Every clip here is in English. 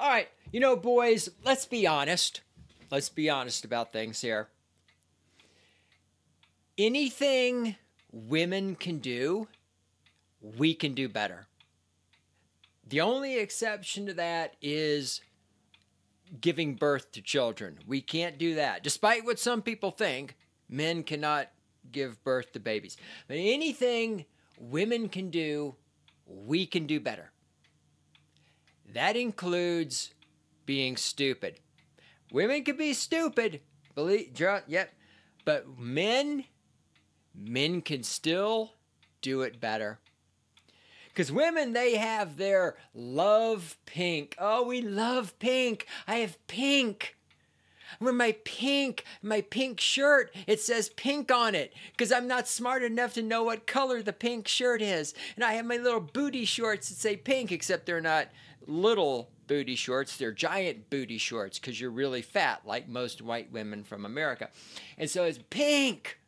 All right, you know, boys, let's be honest. Let's be honest about things here. Anything women can do, we can do better. The only exception to that is giving birth to children. We can't do that. Despite what some people think, men cannot give birth to babies. But anything women can do, we can do better. That includes being stupid. Women can be stupid, believe yet, but men men can still do it better. Because women, they have their love pink. Oh, we love pink. I have pink. Wear my pink, my pink shirt. It says pink on it because I'm not smart enough to know what color the pink shirt is. And I have my little booty shorts that say pink, except they're not little booty shorts. They're giant booty shorts because you're really fat, like most white women from America. And so it's pink.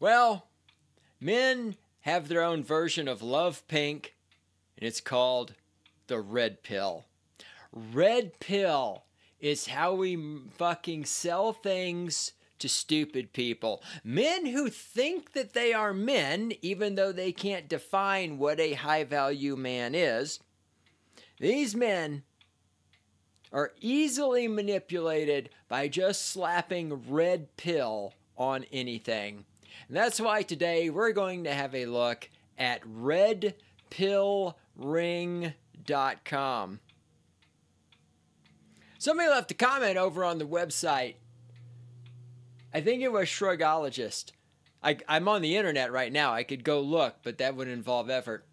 Well, men have their own version of love pink, and it's called the red pill. Red pill is how we fucking sell things to stupid people. Men who think that they are men, even though they can't define what a high value man is. These men are easily manipulated by just slapping red pill on anything. And that's why today we're going to have a look at redpillring.com. Somebody left a comment over on the website. I think it was Shrugologist. I, I'm on the internet right now. I could go look, but that would involve effort.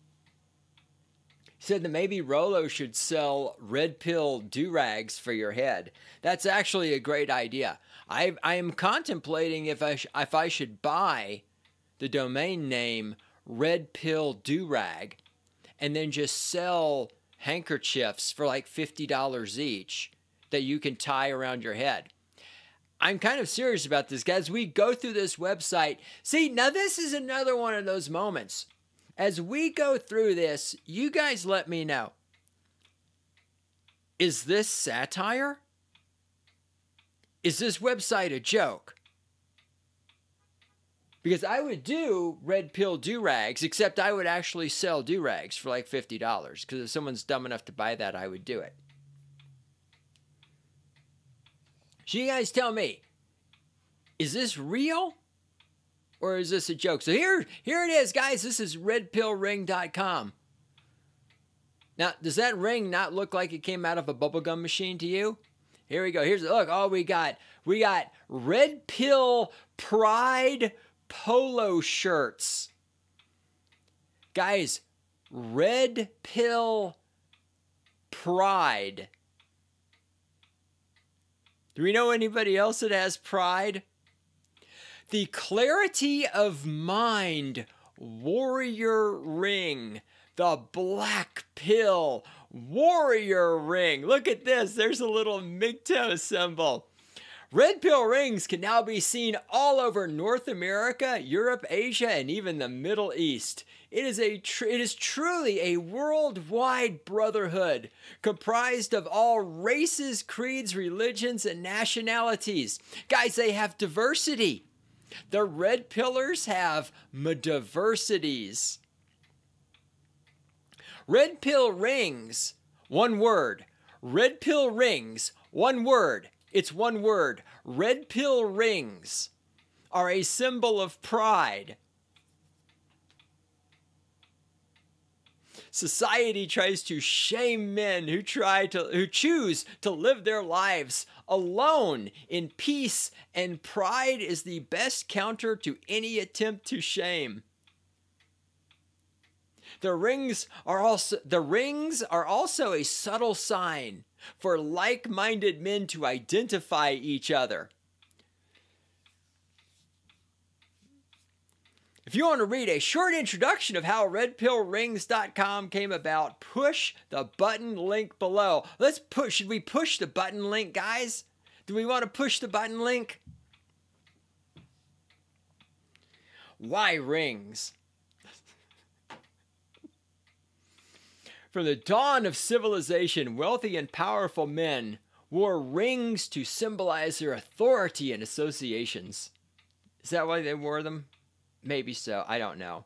He said that maybe Rollo should sell red pill do rags for your head. That's actually a great idea. I I am contemplating if I if I should buy the domain name Red Pill Do Rag, and then just sell handkerchiefs for like fifty dollars each that you can tie around your head. I'm kind of serious about this, guys. We go through this website. See, now this is another one of those moments. As we go through this, you guys let me know. Is this satire? Is this website a joke? Because I would do red pill do rags, except I would actually sell do rags for like $50. Because if someone's dumb enough to buy that, I would do it. So you guys tell me, is this real? Or is this a joke? So here, here it is, guys. This is redpillring.com. Now, does that ring not look like it came out of a bubblegum machine to you? Here we go. Here's look. Oh, we got we got red pill pride polo shirts. Guys, red pill pride. Do we know anybody else that has pride? The clarity of mind warrior ring, the black pill warrior ring. Look at this. There's a little MGTOW symbol. Red pill rings can now be seen all over North America, Europe, Asia, and even the Middle East. It is a tr- it is truly a worldwide brotherhood comprised of all races, creeds, religions, and nationalities. Guys, they have diversity. The red pillars have diversities. Red pill rings, one word. Red pill rings, one word. It's one word. Red pill rings are a symbol of pride. Society tries to shame men who try to who choose to live their lives alone in peace and pride is the best counter to any attempt to shame. The rings are also the rings are also a subtle sign for like-minded men to identify each other. If you want to read a short introduction of how redpillrings.com came about, push the button link below. Let's push. Should we push the button link, guys? Do we want to push the button link? Why rings? From the dawn of civilization, wealthy and powerful men wore rings to symbolize their authority and associations. Is that why they wore them? Maybe so. I don't know.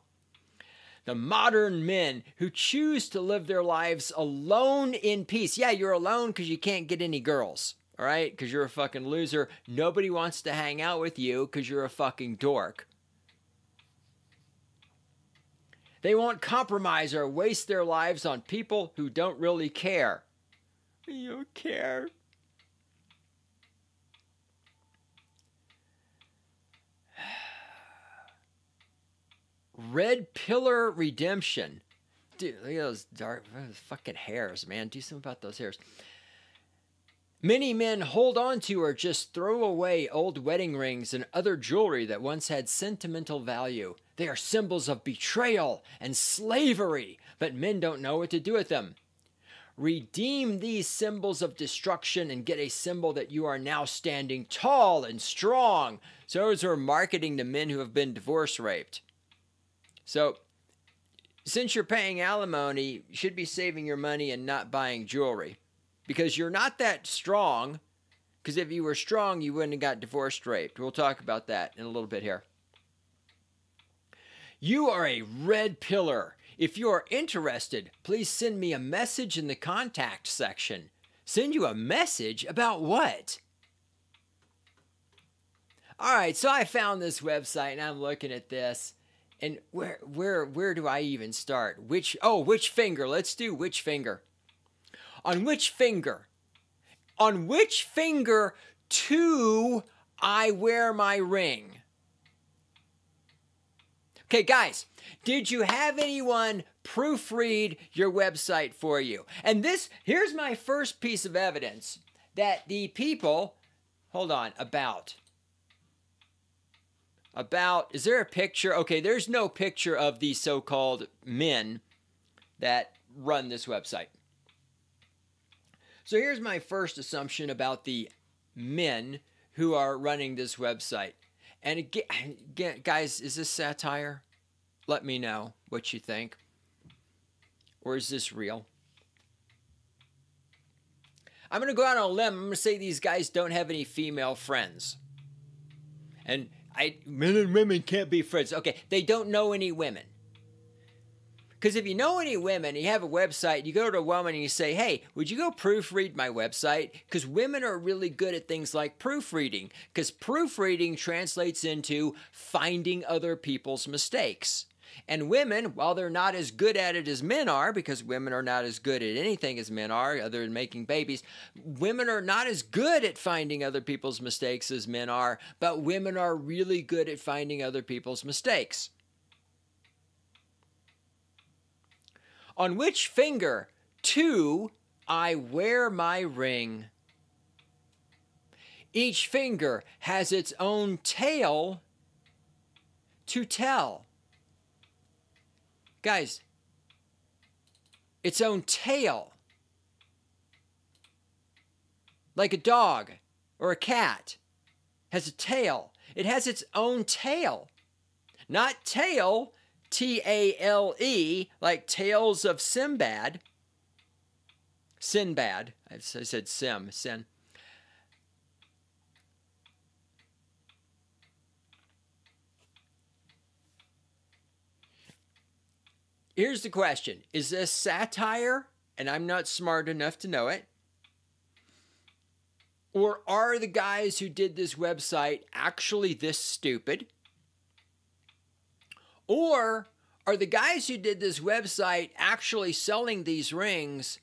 The modern men who choose to live their lives alone in peace. Yeah, you're alone because you can't get any girls, all right? Because you're a fucking loser. Nobody wants to hang out with you because you're a fucking dork. They won't compromise or waste their lives on people who don't really care. You care. Red Pillar Redemption. Dude, look at those dark those fucking hairs, man. Do something about those hairs. Many men hold on to or just throw away old wedding rings and other jewelry that once had sentimental value. They are symbols of betrayal and slavery, but men don't know what to do with them. Redeem these symbols of destruction and get a symbol that you are now standing tall and strong. So, those are marketing to men who have been divorce raped. So, since you're paying alimony, you should be saving your money and not buying jewelry because you're not that strong. Because if you were strong, you wouldn't have got divorced raped. We'll talk about that in a little bit here. You are a red pillar. If you are interested, please send me a message in the contact section. Send you a message about what? All right, so I found this website and I'm looking at this. And where where where do I even start? Which oh, which finger? Let's do which finger. On which finger? On which finger to I wear my ring? Okay, guys, did you have anyone proofread your website for you? And this here's my first piece of evidence that the people hold on about about is there a picture okay there's no picture of the so-called men that run this website. So here's my first assumption about the men who are running this website. And again guys is this satire? Let me know what you think. Or is this real? I'm going to go out on a limb i'm going to say these guys don't have any female friends. And I men and women can't be friends. Okay, they don't know any women. Because if you know any women, you have a website, you go to a woman and you say, hey, would you go proofread my website? Because women are really good at things like proofreading. Because proofreading translates into finding other people's mistakes. And women, while they're not as good at it as men are, because women are not as good at anything as men are, other than making babies, women are not as good at finding other people's mistakes as men are, but women are really good at finding other people's mistakes. On which finger, two, I wear my ring. Each finger has its own tale to tell. Guys, its own tail. Like a dog or a cat has a tail. It has its own tail. Not tail, T A L E, like Tales of Sinbad. Sinbad. I said Sim, Sin. Here's the question Is this satire? And I'm not smart enough to know it. Or are the guys who did this website actually this stupid? Or are the guys who did this website actually selling these rings,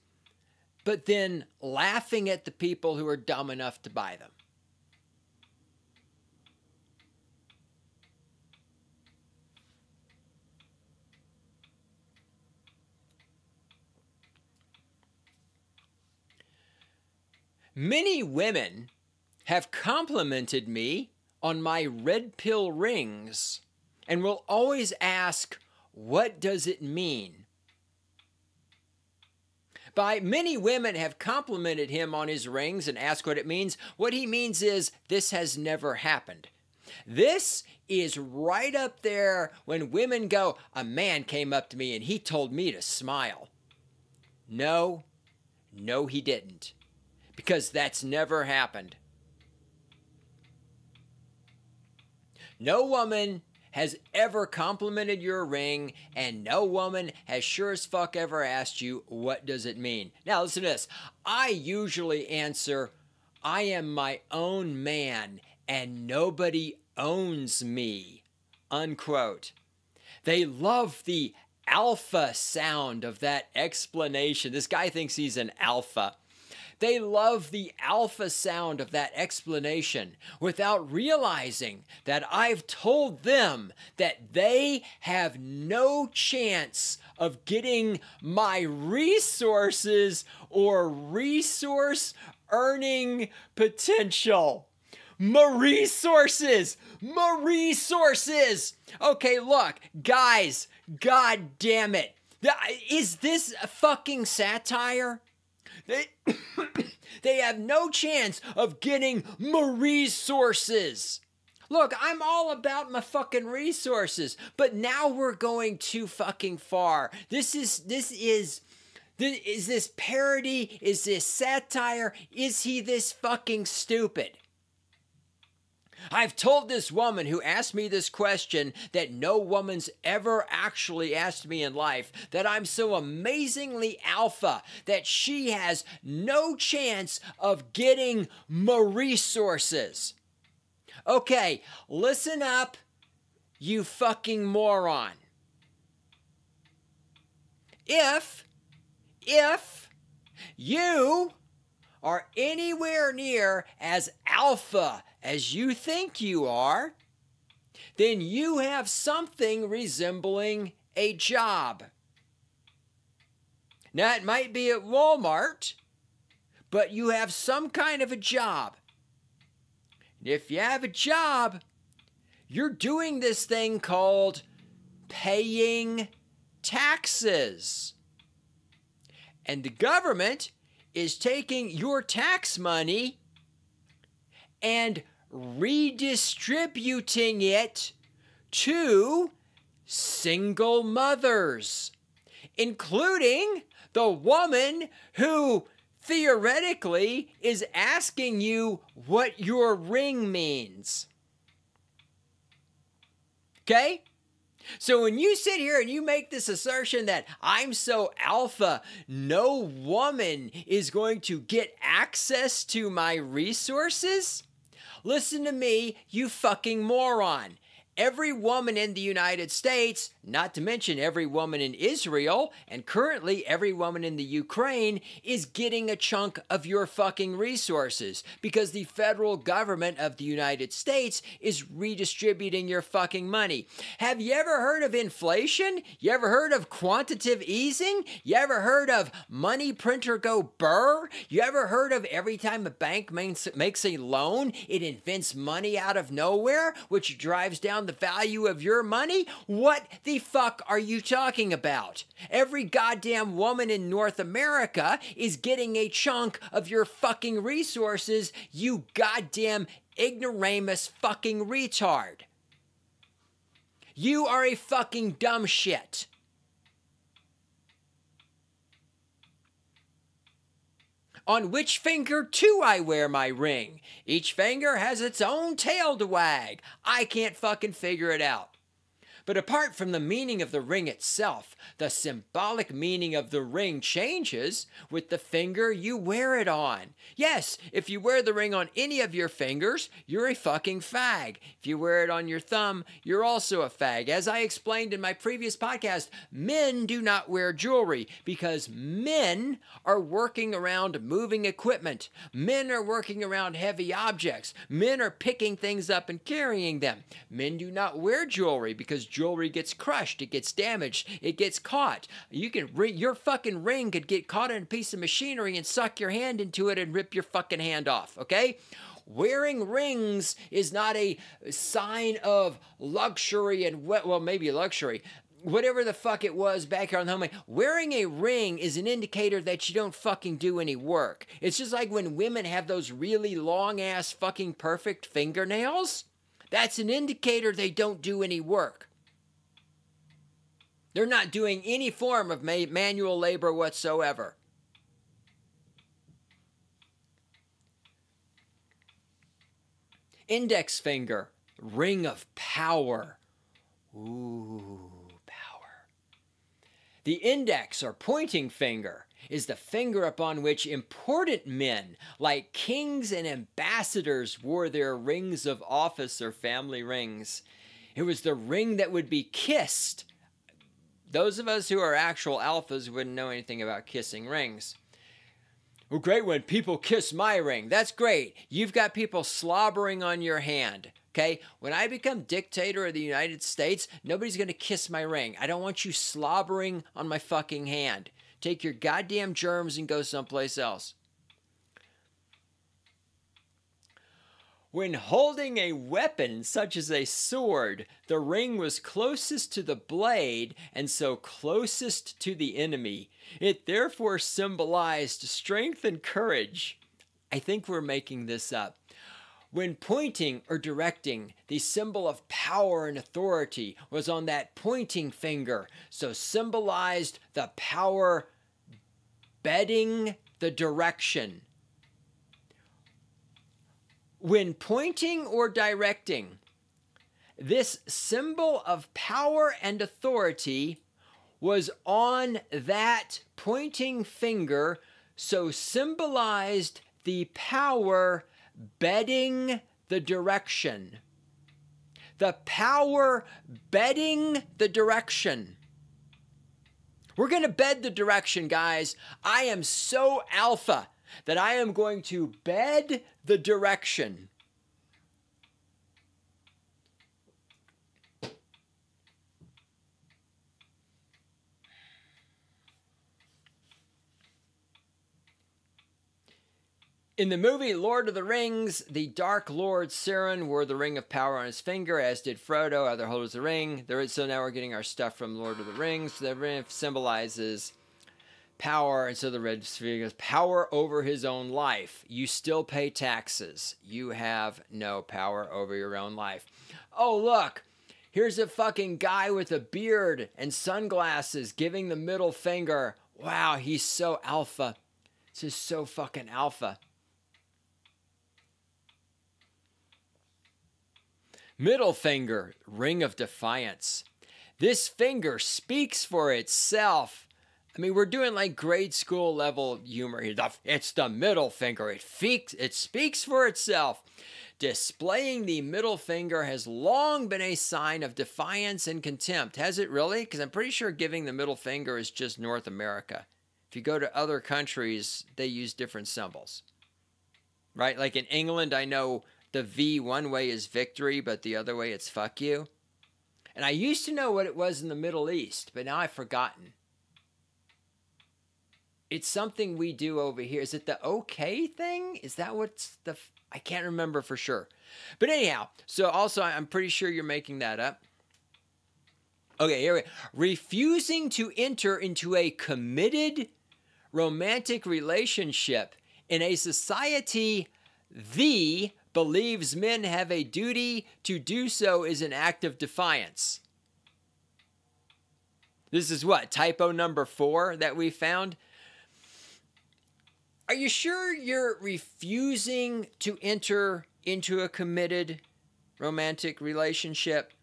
but then laughing at the people who are dumb enough to buy them? Many women have complimented me on my red pill rings and will always ask, What does it mean? By many women have complimented him on his rings and asked what it means. What he means is, This has never happened. This is right up there when women go, A man came up to me and he told me to smile. No, no, he didn't. Because that's never happened. No woman has ever complimented your ring, and no woman has sure as fuck ever asked you, What does it mean? Now, listen to this. I usually answer, I am my own man, and nobody owns me. Unquote. They love the alpha sound of that explanation. This guy thinks he's an alpha. They love the alpha sound of that explanation without realizing that I've told them that they have no chance of getting my resources or resource earning potential. My resources! My resources! Okay, look, guys, god damn it. Is this a fucking satire? They, they have no chance of getting my resources. Look, I'm all about my fucking resources, but now we're going too fucking far. This is this is this, is this parody? Is this satire? Is he this fucking stupid? I've told this woman who asked me this question that no woman's ever actually asked me in life that I'm so amazingly alpha that she has no chance of getting my resources. Okay, listen up, you fucking moron. If, if you are anywhere near as alpha as you think you are, then you have something resembling a job. Now, it might be at Walmart, but you have some kind of a job. And if you have a job, you're doing this thing called paying taxes. And the government is taking your tax money and redistributing it to single mothers, including the woman who theoretically is asking you what your ring means. Okay? So when you sit here and you make this assertion that I'm so alpha, no woman is going to get access to my resources, listen to me, you fucking moron. Every woman in the United States, not to mention every woman in Israel, and currently every woman in the Ukraine, is getting a chunk of your fucking resources because the federal government of the United States is redistributing your fucking money. Have you ever heard of inflation? You ever heard of quantitative easing? You ever heard of money printer go burr? You ever heard of every time a bank makes a loan, it invents money out of nowhere, which drives down the value of your money? What the fuck are you talking about? Every goddamn woman in North America is getting a chunk of your fucking resources, you goddamn ignoramus fucking retard. You are a fucking dumb shit. On which finger too, I wear my ring? Each finger has its own tail to wag. I can't fucking figure it out. But apart from the meaning of the ring itself, the symbolic meaning of the ring changes with the finger you wear it on. Yes, if you wear the ring on any of your fingers, you're a fucking fag. If you wear it on your thumb, you're also a fag. As I explained in my previous podcast, men do not wear jewelry because men are working around moving equipment. Men are working around heavy objects. Men are picking things up and carrying them. Men do not wear jewelry because jewelry gets crushed, it gets damaged, it gets caught. You can your fucking ring could get caught in a piece of machinery and suck your hand into it and rip your fucking hand off, okay? Wearing rings is not a sign of luxury and well, maybe luxury whatever the fuck it was back here on the home. Wearing a ring is an indicator that you don't fucking do any work. It's just like when women have those really long ass fucking perfect fingernails. That's an indicator they don't do any work. They're not doing any form of manual labor whatsoever. Index finger, ring of power. Ooh, power. The index or pointing finger is the finger upon which important men like kings and ambassadors wore their rings of office or family rings. It was the ring that would be kissed. Those of us who are actual alphas wouldn't know anything about kissing rings. Well, great when people kiss my ring. That's great. You've got people slobbering on your hand. Okay? When I become dictator of the United States, nobody's going to kiss my ring. I don't want you slobbering on my fucking hand. Take your goddamn germs and go someplace else. When holding a weapon such as a sword, the ring was closest to the blade and so closest to the enemy. It therefore symbolized strength and courage. I think we're making this up. When pointing or directing, the symbol of power and authority was on that pointing finger, so symbolized the power bedding the direction. When pointing or directing, this symbol of power and authority was on that pointing finger, so symbolized the power bedding the direction. The power bedding the direction. We're going to bed the direction, guys. I am so alpha that I am going to bed the direction. In the movie Lord of the Rings, the Dark Lord Sauron wore the Ring of Power on his finger, as did Frodo, other holders of the ring. There is, so now we're getting our stuff from Lord of the Rings. The ring symbolizes power, and so the red sphere goes power over his own life. You still pay taxes. You have no power over your own life. Oh, look, here's a fucking guy with a beard and sunglasses giving the middle finger. Wow, he's so alpha. This is so fucking alpha. Middle finger, ring of defiance. This finger speaks for itself. I mean, we're doing like grade school level humor here. It's the middle finger. It, it speaks for itself. Displaying the middle finger has long been a sign of defiance and contempt. Has it really? Because I'm pretty sure giving the middle finger is just North America. If you go to other countries, they use different symbols. Right? Like in England, I know the V one way is victory, but the other way it's fuck you. And I used to know what it was in the Middle East, but now I've forgotten. It's something we do over here. Is it the okay thing? Is that what's the. I can't remember for sure. But anyhow, so also I'm pretty sure you're making that up. Okay, here we go. Refusing to enter into a committed romantic relationship in a society the believes men have a duty to do so is an act of defiance. This is what, typo number four that we found? Are you sure you're refusing to enter into a committed romantic relationship?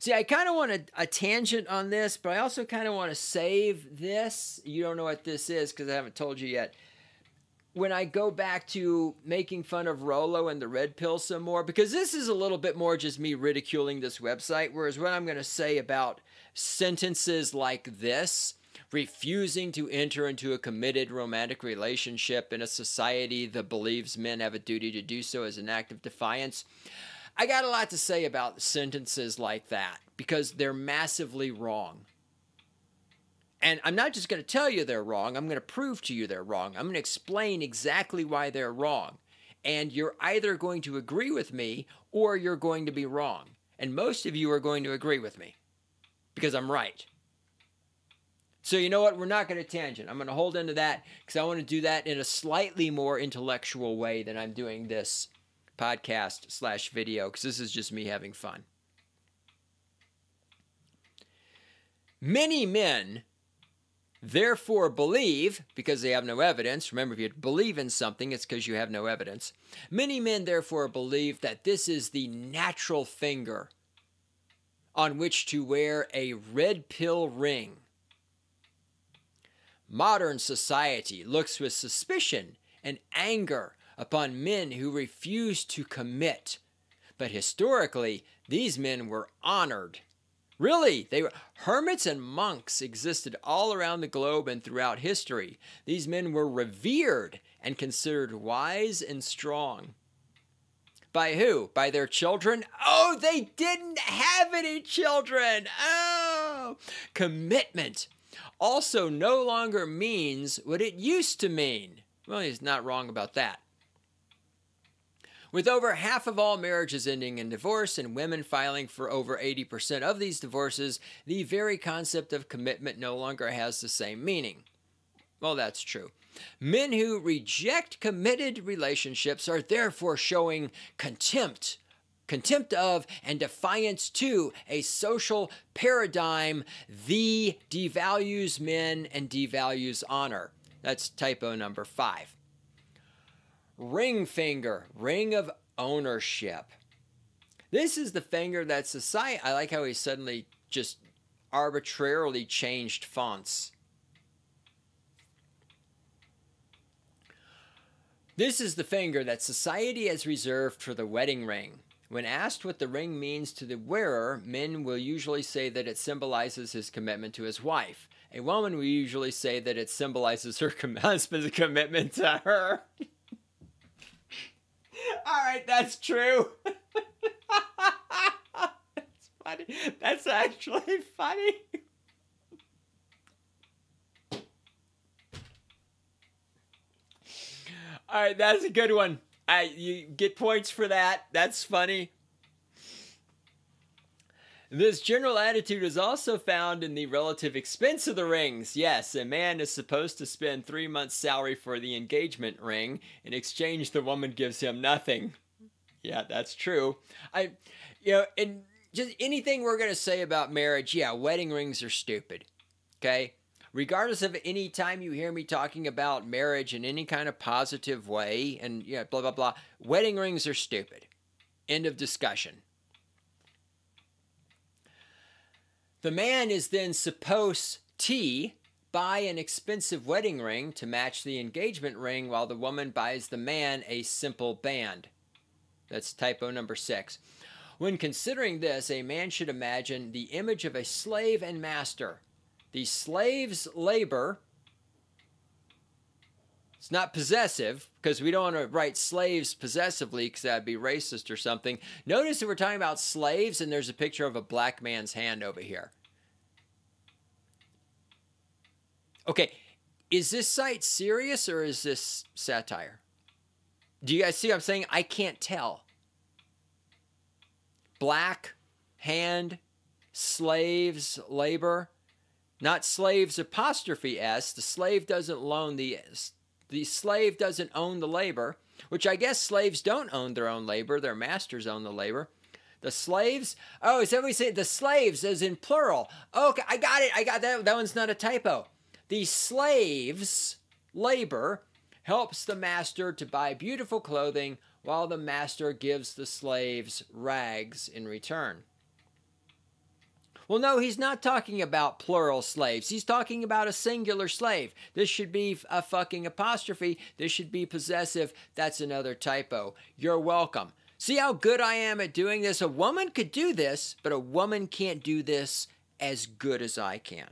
See, I kind of want a, a, tangent on this, but I also kind of want to save this. You don't know what this is because I haven't told you yet when I go back to making fun of Rollo and the red pill some more, because this is a little bit more just me ridiculing this website, whereas what I'm going to say about sentences like this, refusing to enter into a committed romantic relationship in a society that believes men have a duty to do so as an act of defiance. I got a lot to say about sentences like that because they're massively wrong. And I'm not just going to tell you they're wrong, I'm going to prove to you they're wrong. I'm going to explain exactly why they're wrong. And you're either going to agree with me or you're going to be wrong. And most of you are going to agree with me because I'm right. So, you know what? We're not going to tangent. I'm going to hold into that because I want to do that in a slightly more intellectual way than I'm doing this podcast slash video because this is just me having fun. Many men therefore believe, because they have no evidence. Remember, if you believe in something, it's because you have no evidence. Many men therefore believe that this is the natural finger on which to wear a red pill ring. Modern society looks with suspicion and anger upon men who refuse to commit. But historically, these men were honored. Really, they were hermits and monks existed all around the globe and throughout history. These men were revered and considered wise and strong. By who? By their children? Oh, they didn't have any children. Oh, commitment also no longer means what it used to mean. Well, he's not wrong about that. With over half of all marriages ending in divorce and women filing for over 80% of these divorces, the very concept of commitment no longer has the same meaning. Well, that's true. Men who reject committed relationships are therefore showing contempt contempt of and defiance to a social paradigm the devalues men and devalues honor. That's typo number five. Ring finger, ring of ownership. This is the finger that society. I like how he suddenly just arbitrarily changed fonts. This is the finger that society has reserved for the wedding ring. When asked what the ring means to the wearer, men will usually say that it symbolizes his commitment to his wife. A woman will usually say that it symbolizes her com- husband's commitment to her. All right, that's true. that's funny. That's actually funny. All right, that's a good one. I you get points for that. That's funny. This general attitude is also found in the relative expense of the rings. Yes, a man is supposed to spend three months' salary for the engagement ring. In exchange, the woman gives him nothing. Yeah, that's true. I, you know, and just anything we're going to say about marriage, yeah, wedding rings are stupid. Okay? Regardless of any time you hear me talking about marriage in any kind of positive way and yeah, blah blah blah, wedding rings are stupid. End of discussion. The man is then supposed to buy an expensive wedding ring to match the engagement ring while the woman buys the man a simple band. That's typo number six. When considering this, a man should imagine the image of a slave and master the slave's labor. It's not possessive because we don't want to write slaves possessively because that'd be racist or something. Notice that we're talking about slaves and there's a picture of a black man's hand over here. Okay, is this site serious or is this satire? Do you guys see what I'm saying? I can't tell. Black hand, slaves, labor. Not slaves apostrophe s. The slave doesn't loan the the slave doesn't own the labor, which I guess slaves don't own their own labor. Their masters own the labor. The slaves. Oh, is that what we say? The slaves as in plural. Okay, I got it. I got that. That one's not a typo. The slaves' labor helps the master to buy beautiful clothing while the master gives the slaves rags in return. Well, no, he's not talking about plural slaves. He's talking about a singular slave. This should be a fucking apostrophe. This should be possessive. That's another typo. You're welcome. See how good I am at doing this? A woman could do this, but a woman can't do this as good as I can.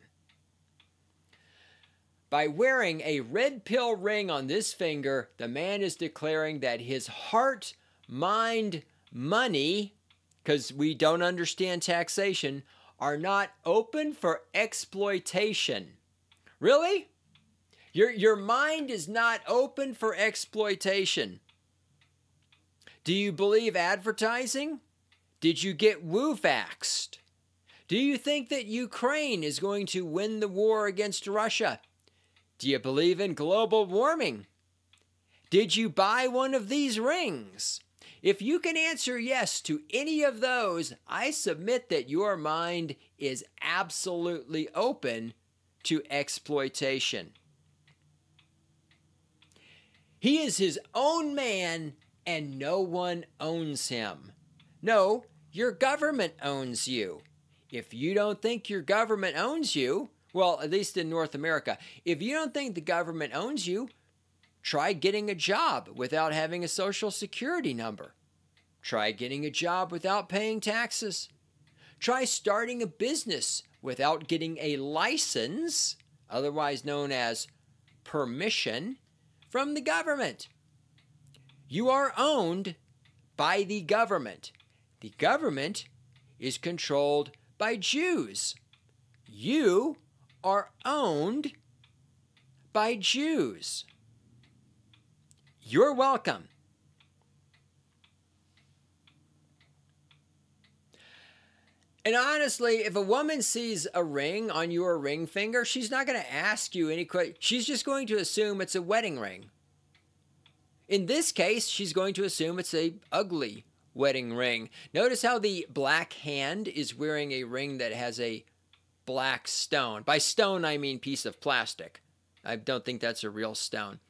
By wearing a red pill ring on this finger, the man is declaring that his heart, mind, money, because we don't understand taxation, are not open for exploitation. Really? Your, your mind is not open for exploitation. Do you believe advertising? Did you get woo faxed? Do you think that Ukraine is going to win the war against Russia? Do you believe in global warming? Did you buy one of these rings? If you can answer yes to any of those, I submit that your mind is absolutely open to exploitation. He is his own man and no one owns him. No, your government owns you. If you don't think your government owns you, well, at least in North America, if you don't think the government owns you, try getting a job without having a social security number. Try getting a job without paying taxes. Try starting a business without getting a license, otherwise known as permission from the government. You are owned by the government. The government is controlled by Jews. You are owned by Jews. You're welcome. And honestly, if a woman sees a ring on your ring finger, she's not going to ask you any questions. She's just going to assume it's a wedding ring. In this case, she's going to assume it's a ugly wedding ring. Notice how the black hand is wearing a ring that has a black stone. By stone, I mean piece of plastic. I don't think that's a real stone.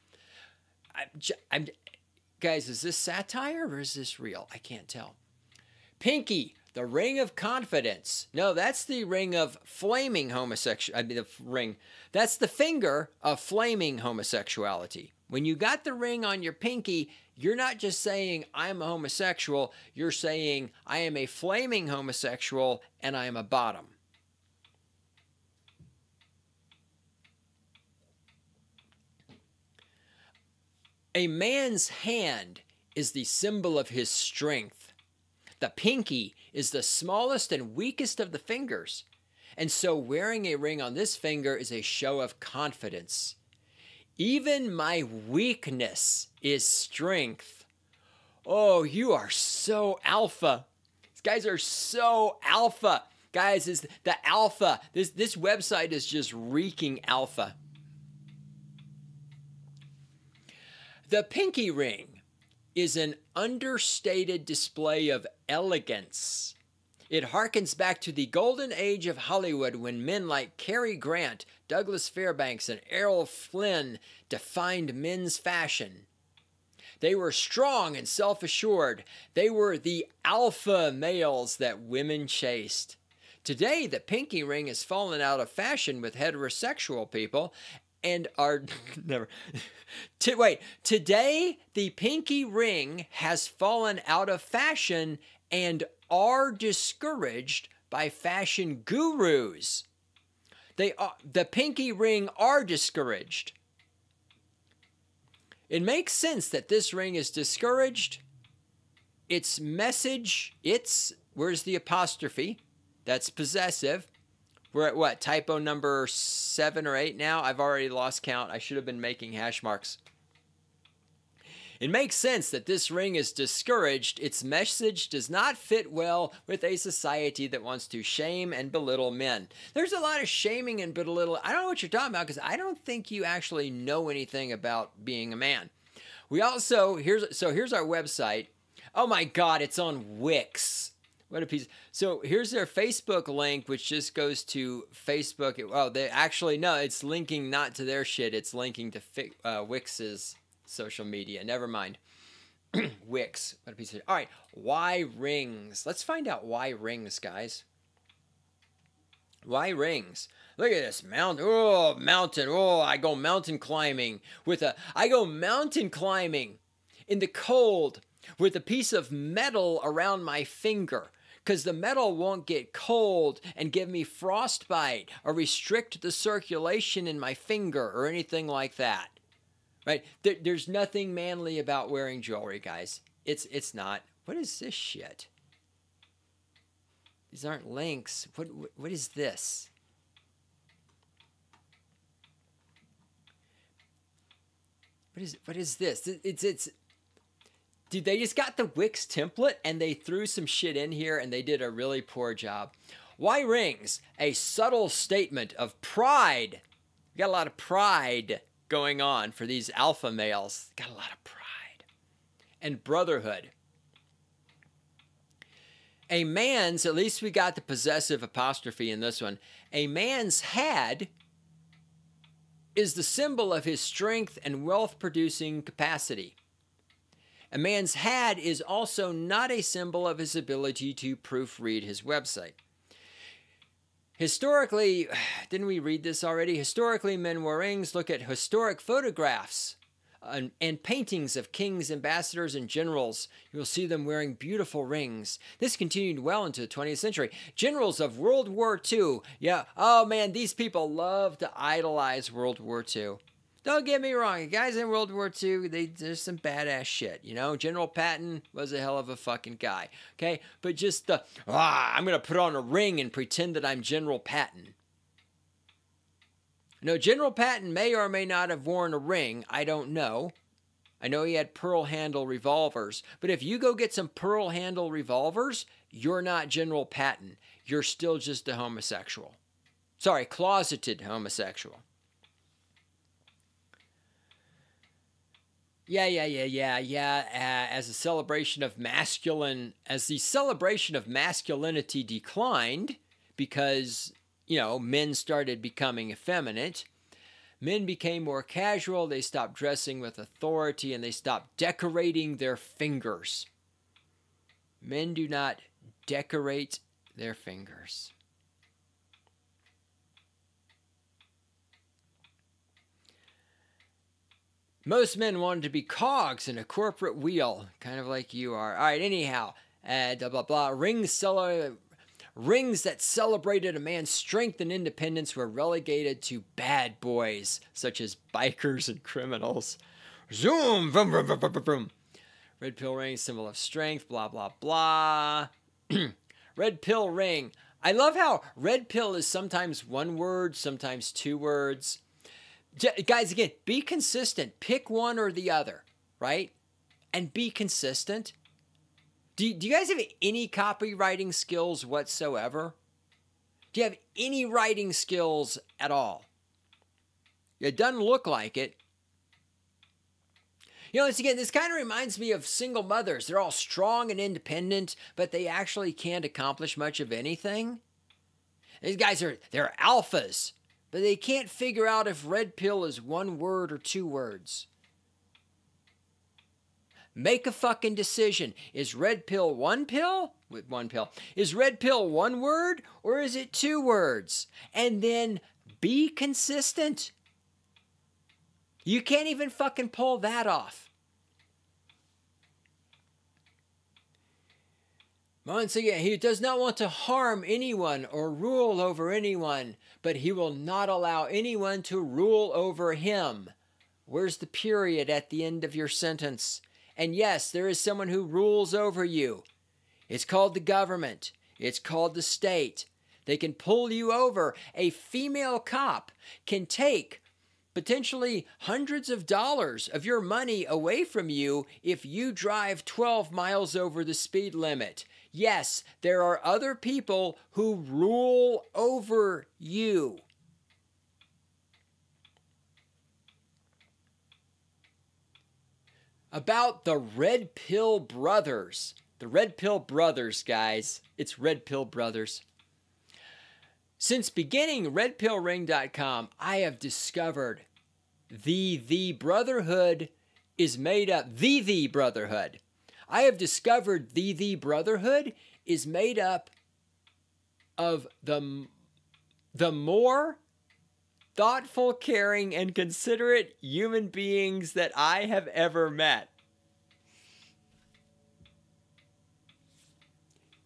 I'm, I'm guys, is this satire or is this real? I can't tell. Pinky the ring of confidence. No, that's the ring of flaming homosexual. I mean, the ring. That's the finger of flaming homosexuality. When you got the ring on your pinky, you're not just saying I'm a homosexual. You're saying I am a flaming homosexual and I am a bottom. A man's hand is the symbol of his strength. The pinky is the smallest and weakest of the fingers. And so wearing a ring on this finger is a show of confidence. Even my weakness is strength. Oh, you are so alpha. These guys are so alpha. Guys, is the alpha. This this website is just reeking alpha. The pinky ring is an understated display of elegance. It harkens back to the golden age of Hollywood when men like Cary Grant, Douglas Fairbanks, and Errol Flynn defined men's fashion. They were strong and self assured. They were the alpha males that women chased. Today, the pinky ring has fallen out of fashion with heterosexual people, and are never. to, wait, today the pinky ring has fallen out of fashion and are discouraged by fashion gurus. They are, the pinky ring are discouraged. It makes sense that this ring is discouraged. Its message, its, where's the apostrophe? That's possessive. We're at what? Typo number seven or eight now? I've already lost count. I should have been making hash marks. It makes sense that this ring is discouraged. Its message does not fit well with a society that wants to shame and belittle men. There's a lot of shaming and belittle. I don't know what you're talking about because I don't think you actually know anything about being a man. We also here's so here's our website. Oh my god, it's on Wix. What a piece. So here's their Facebook link, which just goes to Facebook. Oh, they actually no, it's linking not to their shit. It's linking to uh, Wix's social media. Never mind. Wix. What a piece of. All right. Why rings? Let's find out why rings, guys. Why rings? Look at this mountain. Oh, mountain. Oh, I go mountain climbing with a. I go mountain climbing in the cold with a piece of metal around my finger because the metal won't get cold and give me frostbite or restrict the circulation in my finger or anything like that. Right? There, there's nothing manly about wearing jewelry, guys. It's it's not. What is this shit? These aren't links. What what, what is this? What is what is this? It's it's Dude, they just got the Wix template and they threw some shit in here and they did a really poor job. Why rings? A subtle statement of pride. We got a lot of pride going on for these alpha males. Got a lot of pride. And brotherhood. A man's, at least we got the possessive apostrophe in this one, a man's had is the symbol of his strength and wealth producing capacity. A man's had is also not a symbol of his ability to proofread his website. Historically, didn't we read this already? Historically, men wore rings. Look at historic photographs and, and, paintings of kings, ambassadors, and generals. You will see them wearing beautiful rings. This continued well into the 20th century. Generals of World War II. Yeah, oh man, these people love to idolize World War II. Don't get me wrong, guys in World War II, they there's some badass shit. You know, General Patton was a hell of a fucking guy. Okay, but just the ah, I'm gonna put on a ring and pretend that I'm General Patton. No, General Patton may or may not have worn a ring. I don't know. I know he had pearl handle revolvers, but if you go get some pearl handle revolvers, you're not General Patton. You're still just a homosexual. Sorry, closeted homosexual. Yeah, yeah, yeah, yeah, yeah. Uh, as a celebration of masculine, as the celebration of masculinity declined because, you know, men started becoming effeminate, men became more casual. They stopped dressing with authority and they stopped decorating their fingers. Men do not decorate their fingers. Most men wanted to be cogs in a corporate wheel, kind of like you are. All right, anyhow, uh, blah, blah, blah. Rings, cele- rings that celebrated a man's strength and independence were relegated to bad boys, such as bikers and criminals. Zoom! Vroom, vroom, vroom, vroom, vroom. Red pill ring, symbol of strength, blah, blah, blah. red pill ring. I love how red pill is sometimes one word, sometimes two words guys, again, be consistent. Pick one or the other, right? And be consistent. Do, do you guys have any copywriting skills whatsoever? Do you have any writing skills at all? It doesn't look like it. You know, it's again, this kind of reminds me of single mothers. They're all strong and independent, but they actually can't accomplish much of anything. These guys are, they're alphas but they can't figure out if red pill is one word or two words. Make a fucking decision. Is red pill one pill? With one pill. Is red pill one word or is it two words? And then be consistent. You can't even fucking pull that off. Once again, he does not want to harm anyone or rule over anyone, but he will not allow anyone to rule over him. Where's the period at the end of your sentence? And yes, there is someone who rules over you. It's called the government, it's called the state. They can pull you over. A female cop can take potentially hundreds of dollars of your money away from you if you drive 12 miles over the speed limit. Yes, there are other people who rule over you. About the Red Pill Brothers. The Red Pill Brothers, guys. It's Red Pill Brothers. Since beginning redpillring.com, I have discovered the the brotherhood is made up the the brotherhood I have discovered the the brotherhood is made up of the the more thoughtful, caring, and considerate human beings that I have ever met.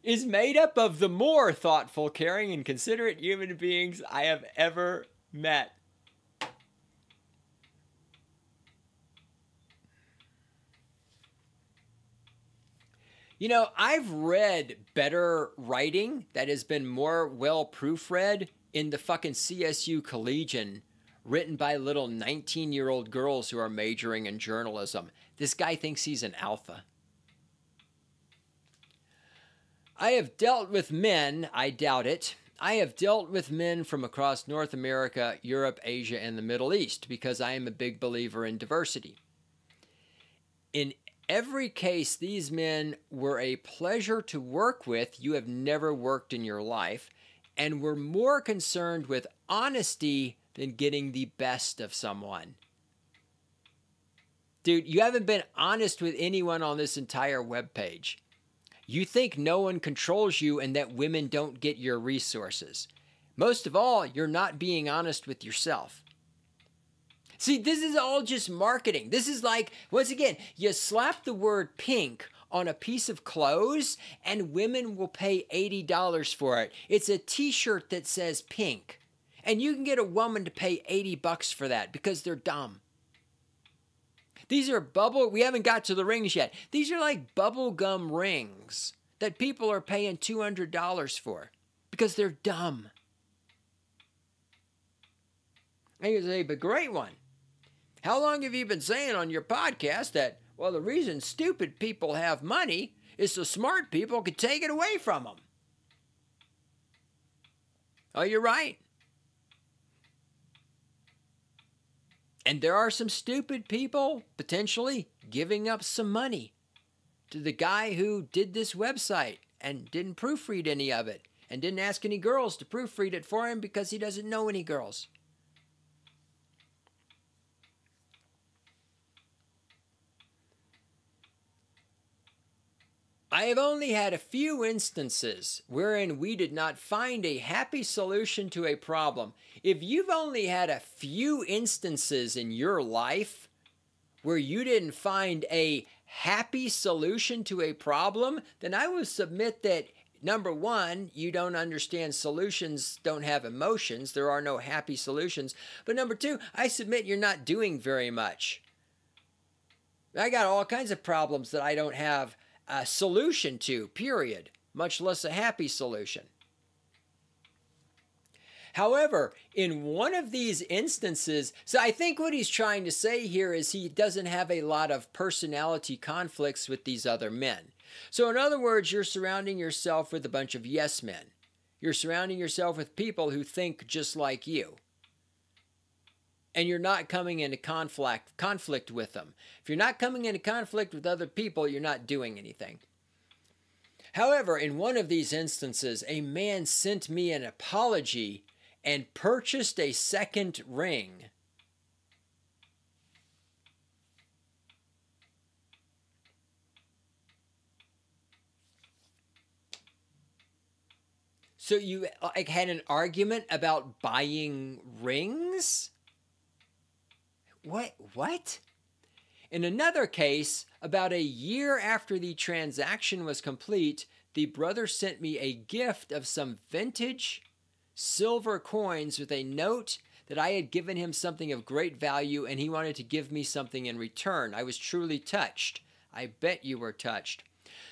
Is made up of the more thoughtful, caring, and considerate human beings I have ever met. You know, I've read better writing that has been more well proofread in the fucking CSU Collegian, written by little 19 year old girls who are majoring in journalism. This guy thinks he's an alpha. I have dealt with men, I doubt it. I have dealt with men from across North America, Europe, Asia, and the Middle East because I am a big believer in diversity. In every case, these men were a pleasure to work with. You have never worked in your life, and were more concerned with honesty than getting the best of someone. Dude, you haven't been honest with anyone on this entire web page. You think no one controls you and that women don't get your resources. Most of all, you're not being honest with yourself. See, this is all just marketing. This is like, once again, you slap the word pink on a piece of clothes and women will pay $80 for it. It's a t shirt that says pink. And you can get a woman to pay 80 bucks for that because they're dumb. These are bubble, we haven't got to the rings yet. These are like bubble gum rings that people are paying $200 for because they're dumb. And you say, but great one. How long have you been saying on your podcast that, well, the reason stupid people have money is so smart people can take it away from them? Oh, you're right. And there are some stupid people potentially giving up some money to the guy who did this website and didn't proofread any of it and didn't ask any girls to proofread it for him because he doesn't know any girls. I have only had a few instances wherein we did not find a happy solution to a problem. If you've only had a few instances in your life where you didn't find a happy solution to a problem, then I will submit that number one, you don't understand solutions don't have emotions. There are no happy solutions. But number two, I submit you're not doing very much. I got all kinds of problems that I don't have a solution to, period, much less a happy solution. However, in one of these instances, so I think what he's trying to say here is he doesn't have a lot of personality conflicts with these other men. So, in other words, you're surrounding yourself with a bunch of yes men. You're surrounding yourself with people who think just like you and you're not coming into conflict conflict with them. If you're not coming into conflict with other people, you're not doing anything. However, in one of these instances, a man sent me an apology and purchased a second ring. So you like had an argument about buying rings? What? What? In another case, about a year after the transaction was complete, the brother sent me a gift of some vintage silver coins with a note that I had given him something of great value and he wanted to give me something in return. I was truly touched. I bet you were touched.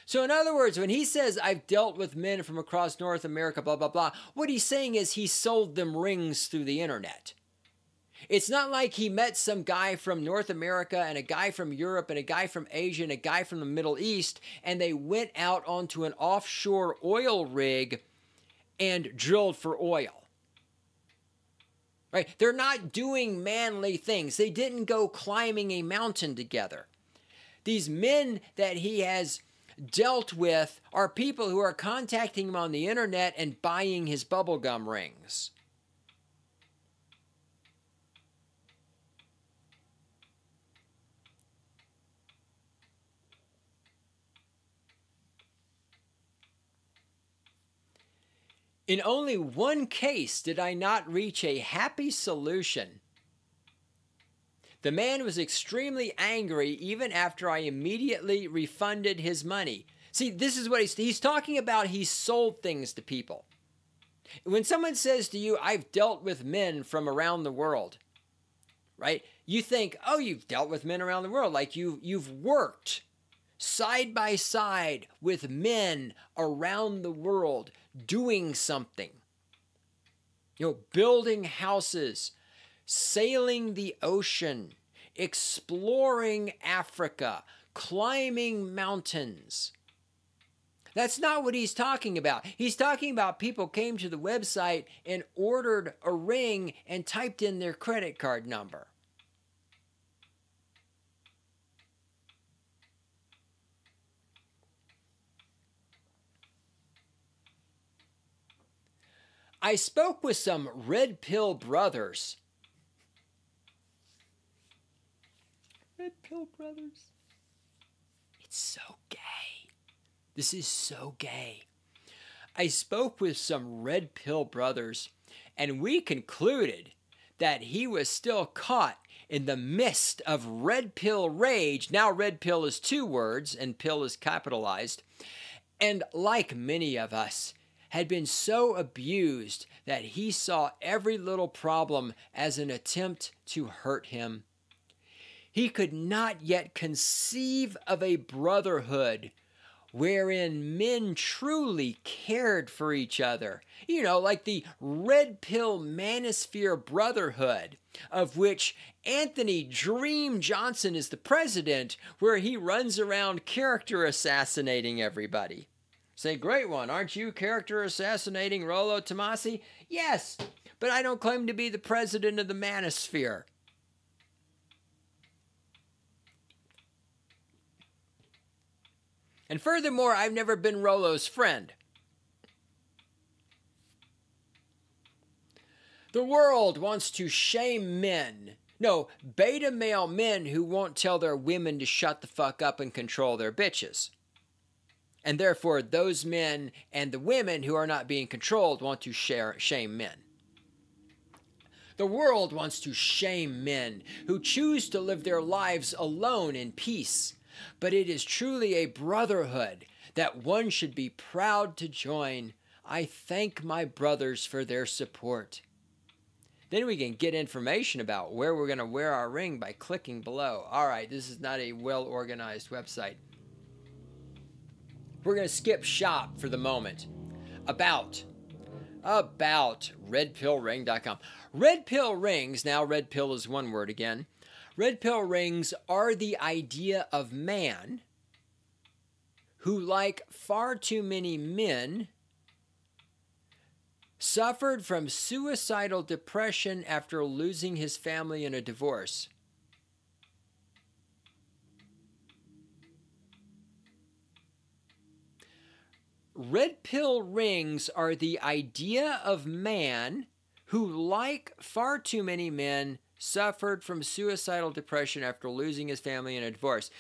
So, in other words, when he says, I've dealt with men from across North America, blah, blah, blah, what he's saying is he sold them rings through the internet. It's not like he met some guy from North America and a guy from Europe and a guy from Asia and a guy from the Middle East and they went out onto an offshore oil rig and drilled for oil. Right? They're not doing manly things. They didn't go climbing a mountain together. These men that he has dealt with are people who are contacting him on the internet and buying his bubblegum rings. In only one case did I not reach a happy solution. The man was extremely angry even after I immediately refunded his money. See, this is what he's, he's talking about. He sold things to people. When someone says to you, I've dealt with men from around the world, right? You think, oh, you've dealt with men around the world. Like you, you've worked side by side with men around the world doing something. You know, building houses, sailing the ocean, exploring Africa, climbing mountains. That's not what he's talking about. He's talking about people came to the website and ordered a ring and typed in their credit card number. I spoke with some red pill brothers. Red pill brothers. It's so gay. This is so gay. I spoke with some red pill brothers, and we concluded that he was still caught in the midst of red pill rage. Now, red pill is two words, and pill is capitalized. And like many of us, had been so abused that he saw every little problem as an attempt to hurt him. He could not yet conceive of a brotherhood wherein men truly cared for each other. You know, like the Red Pill Manosphere Brotherhood, of which Anthony Dream Johnson is the president, where he runs around character assassinating everybody. Say, great one, aren't you character assassinating Rollo Tomassi? Yes, but I don't claim to be the president of the Manosphere. And furthermore, I've never been Rollo's friend. The world wants to shame men. No, beta male men who won't tell their women to shut the fuck up and control their bitches. And therefore, those men and the women who are not being controlled want to share, shame men. The world wants to shame men who choose to live their lives alone in peace but it is truly a brotherhood that one should be proud to join. I thank my brothers for their support. Then we can get information about where we're going to wear our ring by clicking below. All right, this is not a well organized website. We're going to skip shop for the moment. About about redpillring.com. Red pill rings, now red pill is one word again, Red pill rings are the idea of man who, like far too many men, suffered from suicidal depression after losing his family in a divorce. Red pill rings are the idea of man who, like far too many men, suffered from suicidal depression after losing his family in a divorce.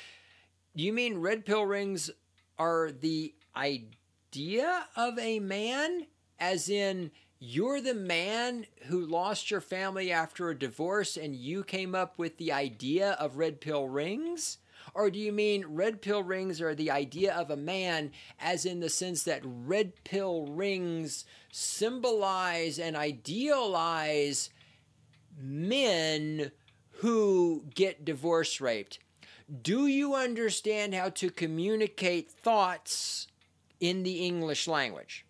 You mean red pill rings are the idea of a man? As in, you're the man who lost your family after a divorce and you came up with the idea of red pill rings? Or do you mean red pill rings are the idea of a man, as in the sense that red pill rings symbolize and idealize men who get divorce raped. Do you understand how to communicate thoughts in the English language?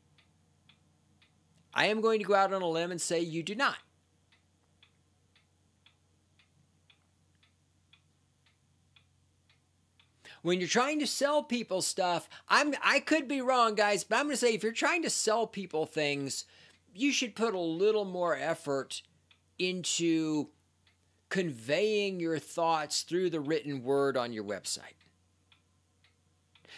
I am going to go out on a limb and say you do not. When you're trying to sell people stuff, I'm I could be wrong, guys, but I'm going to say if you're trying to sell people things, you should put a little more effort into conveying your thoughts through the written word on your website.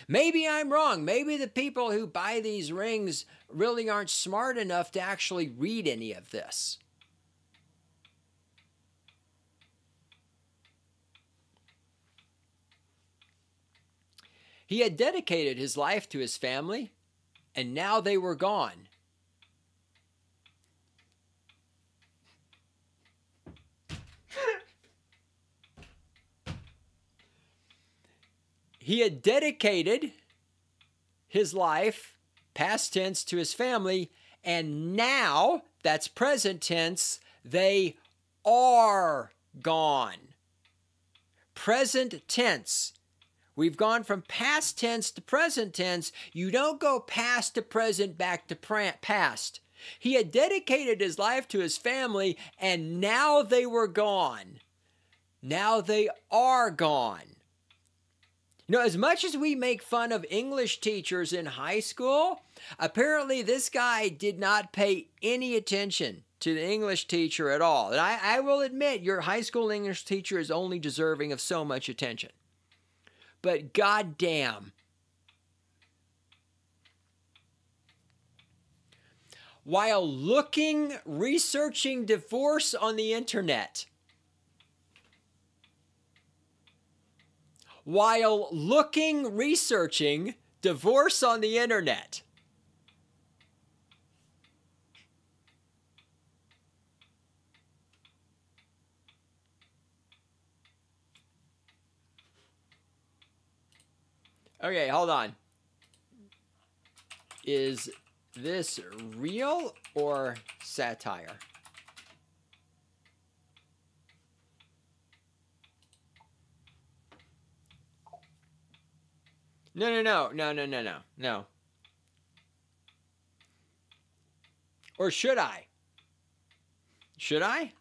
Maybe I'm wrong. Maybe the people who buy these rings really aren't smart enough to actually read any of this. He had dedicated his life to his family, and now they were gone. he had dedicated his life, past tense, to his family, and now, that's present tense, they are gone. Present tense. We've gone from past tense to present tense. You don't go past to present back to past. He had dedicated his life to his family, and now they were gone. Now they are gone. You know, as much as we make fun of English teachers in high school, apparently this guy did not pay any attention to the English teacher at all. And I, I will admit, your high school English teacher is only deserving of so much attention. But goddamn. while looking, researching divorce on the internet. While looking, researching divorce on the internet. Okay, hold on. Is this real or satire? No, no, no, no, no, no, no, no. Or should I? Should I?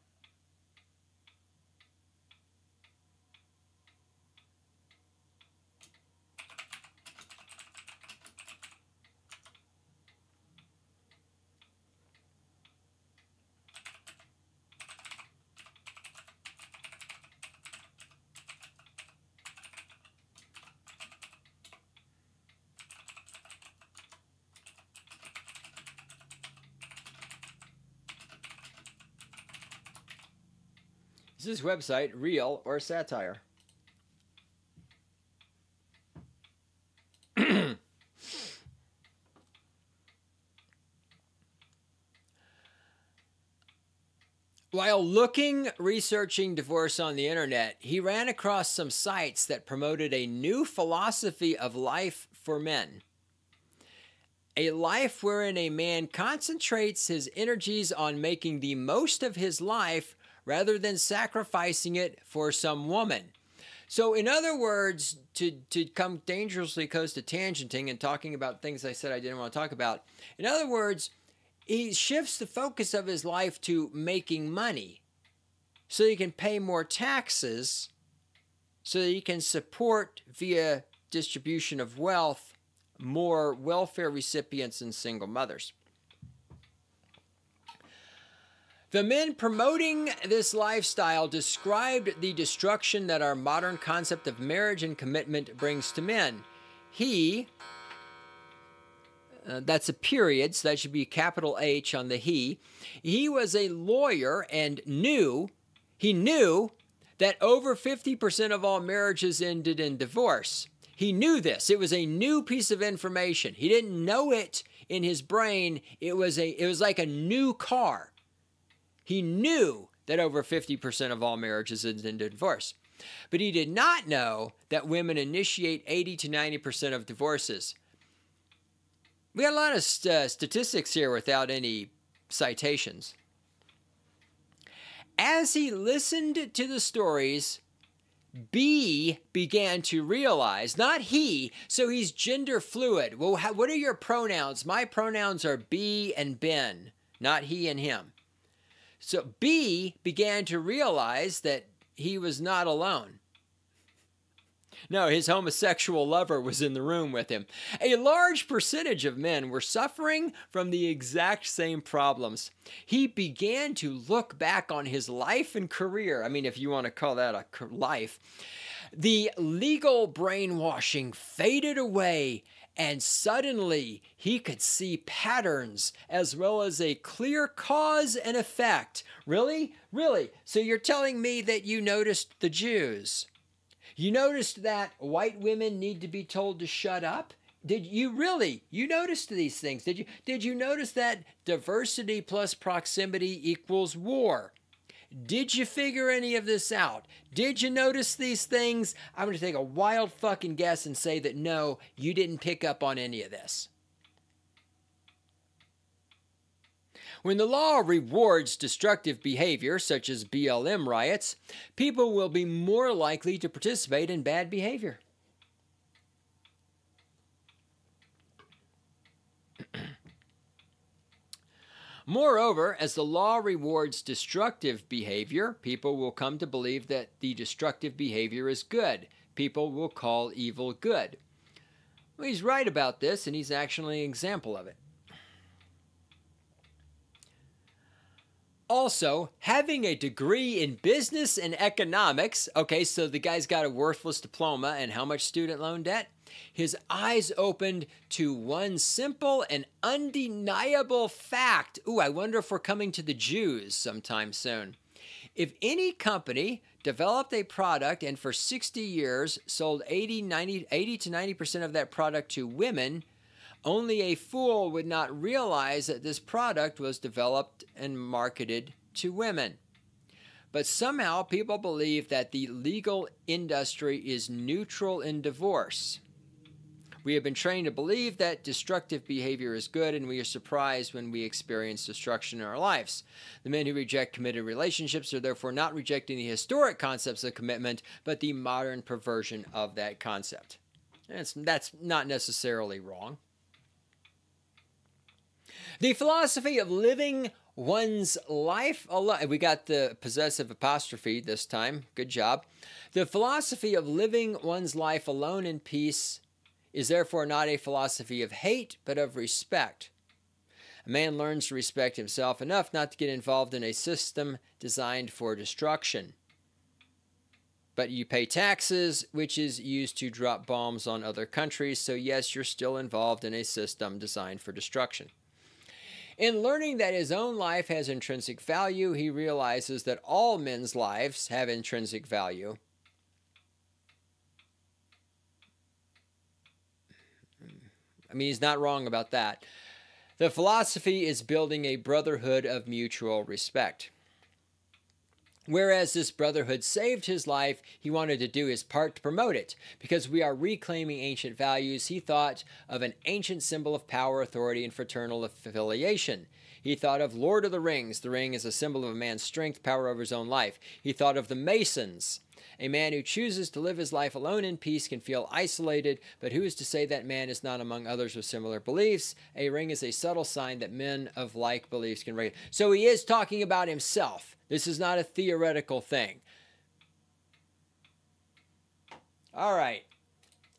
This website real or satire? While looking, researching divorce on the internet, he ran across some sites that promoted a new philosophy of life for men. A life wherein a man concentrates his energies on making the most of his life rather than sacrificing it for some woman. So, in other words, to, to come dangerously close to tangenting and talking about things I said I didn't want to talk about, in other words, he shifts the focus of his life to making money so he can pay more taxes, so that he can support via distribution of wealth more welfare recipients and single mothers. The men promoting this lifestyle described the destruction that our modern concept of marriage and commitment brings to men. He, uh, that's a period, so that should be capital H on the he. He was a lawyer and knew, he knew that over 50% of all marriages ended in divorce. He knew this. It was a new piece of information. He didn't know it in his brain. It was a it was like a new car. He knew that over 50% of all marriages end in divorce. But he did not know that women initiate 80 to 90% of divorces. We got a lot of uh, statistics here without any citations. As he listened to the stories, B began to realize, not he, so he's gender fluid. Well, how, what are your pronouns? My pronouns are B and Ben, not he and him. So B began to realize that he was not alone. No, his homosexual lover was in the room with him. A large percentage of men were suffering from the exact same problems. He began to look back on his life and career. I mean, if you want to call that a life. The legal brainwashing faded away and suddenly he could see patterns as well as a clear cause and effect. Really? Really? So you're telling me that you noticed the Jews? You noticed that white women need to be told to shut up? Did you really? You noticed these things. Did you did you notice that diversity plus proximity equals war? Did you figure any of this out? Did you notice these things? I'm going to take a wild fucking guess and say that no, you didn't pick up on any of this. When the law rewards destructive behavior, such as BLM riots, people will be more likely to participate in bad behavior. Moreover, as the law rewards destructive behavior, people will come to believe that the destructive behavior is good. People will call evil good. Well, he's right about this, and he's actually an example of it. Also, having a degree in business and economics, okay, so the guy's got a worthless diploma and how much student loan debt? His eyes opened to one simple and undeniable fact. Ooh, I wonder if we're coming to the Jews sometime soon. If any company developed a product and for 60 years sold 80, 90, 80 to 90% of that product to women, only a fool would not realize that this product was developed and marketed to women. But somehow people believe that the legal industry is neutral in divorce. We have been trained to believe that destructive behavior is good, and we are surprised when we experience destruction in our lives. The men who reject committed relationships are therefore not rejecting the historic concepts of commitment, but the modern perversion of that concept. That's, that's not necessarily wrong. The philosophy of living one's life alone. We got the possessive apostrophe this time. Good job. The philosophy of living one's life alone in peace is therefore not a philosophy of hate, but of respect. A man learns to respect himself enough not to get involved in a system designed for destruction. But you pay taxes, which is used to drop bombs on other countries, so yes, you're still involved in a system designed for destruction. In learning that his own life has intrinsic value, he realizes that all men's lives have intrinsic value I mean, he's not wrong about that. The philosophy is building a brotherhood of mutual respect. Whereas this brotherhood saved his life, he wanted to do his part to promote it. Because we are reclaiming ancient values, he thought of an ancient symbol of power, authority, and fraternal affiliation. He thought of Lord of the Rings. The ring is a symbol of a man's strength, power over his own life. He thought of the Masons. A man who chooses to live his life alone in peace can feel isolated, but who is to say that man is not among others with similar beliefs? A ring is a subtle sign that men of like beliefs can recognize. So he is talking about himself. This is not a theoretical thing. All right.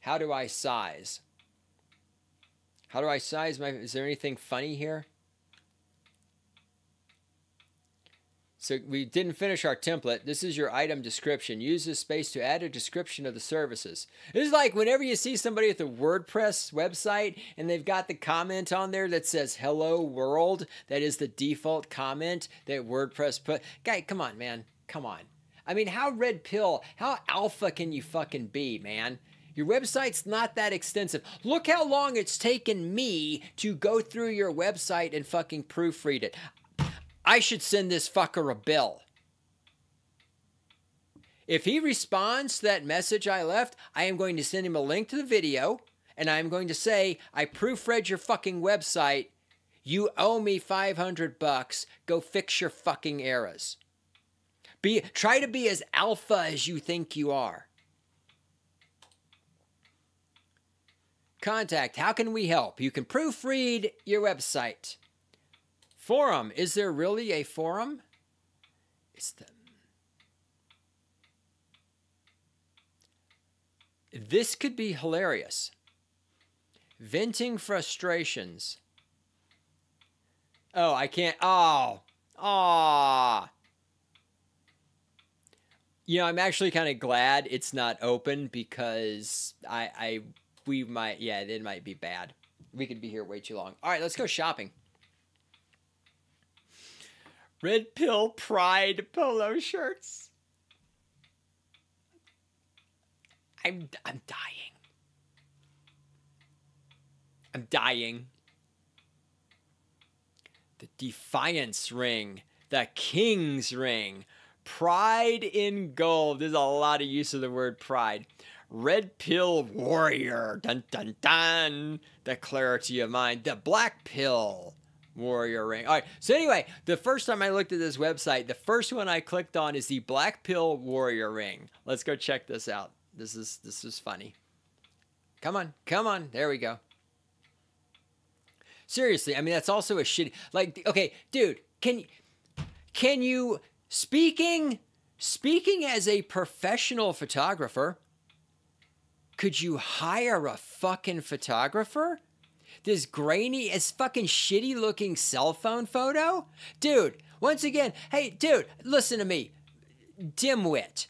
How do I size? How do I size my is there anything funny here? So we didn't finish our template. This is your item description. Use this space to add a description of the services. Is like whenever you see somebody at the WordPress website and they've got the comment on there that says hello world. That is the default comment that WordPress put. Guy, come on, man. Come on. I mean, how red pill, how alpha can you fucking be, man? Your website's not that extensive. Look how long it's taken me to go through your website and fucking proofread it. I should send this fucker a bill. If he responds to that message I left, I am going to send him a link to the video and I'm going to say, I proofread your fucking website. You owe me 500 bucks. Go fix your fucking errors. Be try to be as alpha as you think you are. Contact, how can we help? You can proofread your website. Forum. Is there really a forum? It's the. This could be hilarious. Venting frustrations. Oh, I can't. Oh. Ah. You know, I'm actually kind of glad it's not open because I, I, we might, yeah, it might be bad. We could be here way too long. All right, let's go shopping. Red Pill Pride polo shirts. I'm I'm dying. I'm dying. The Defiance ring, the King's ring, Pride in gold. There's a lot of use of the word pride. Red Pill Warrior, dun dun dun. The clarity of mind. The Black Pill Warrior ring. All right. So anyway, the first time I looked at this website, the first one I clicked on is the Black Pill Warrior ring. Let's go check this out. This is this is funny. Come on, come on. There we go. Seriously, I mean that's also a shitty. Like, okay, dude, can you can you speaking speaking as a professional photographer? Could you hire a fucking photographer? This grainy, as fucking shitty looking cell phone photo? Dude, once again, hey, dude, listen to me. Dimwit.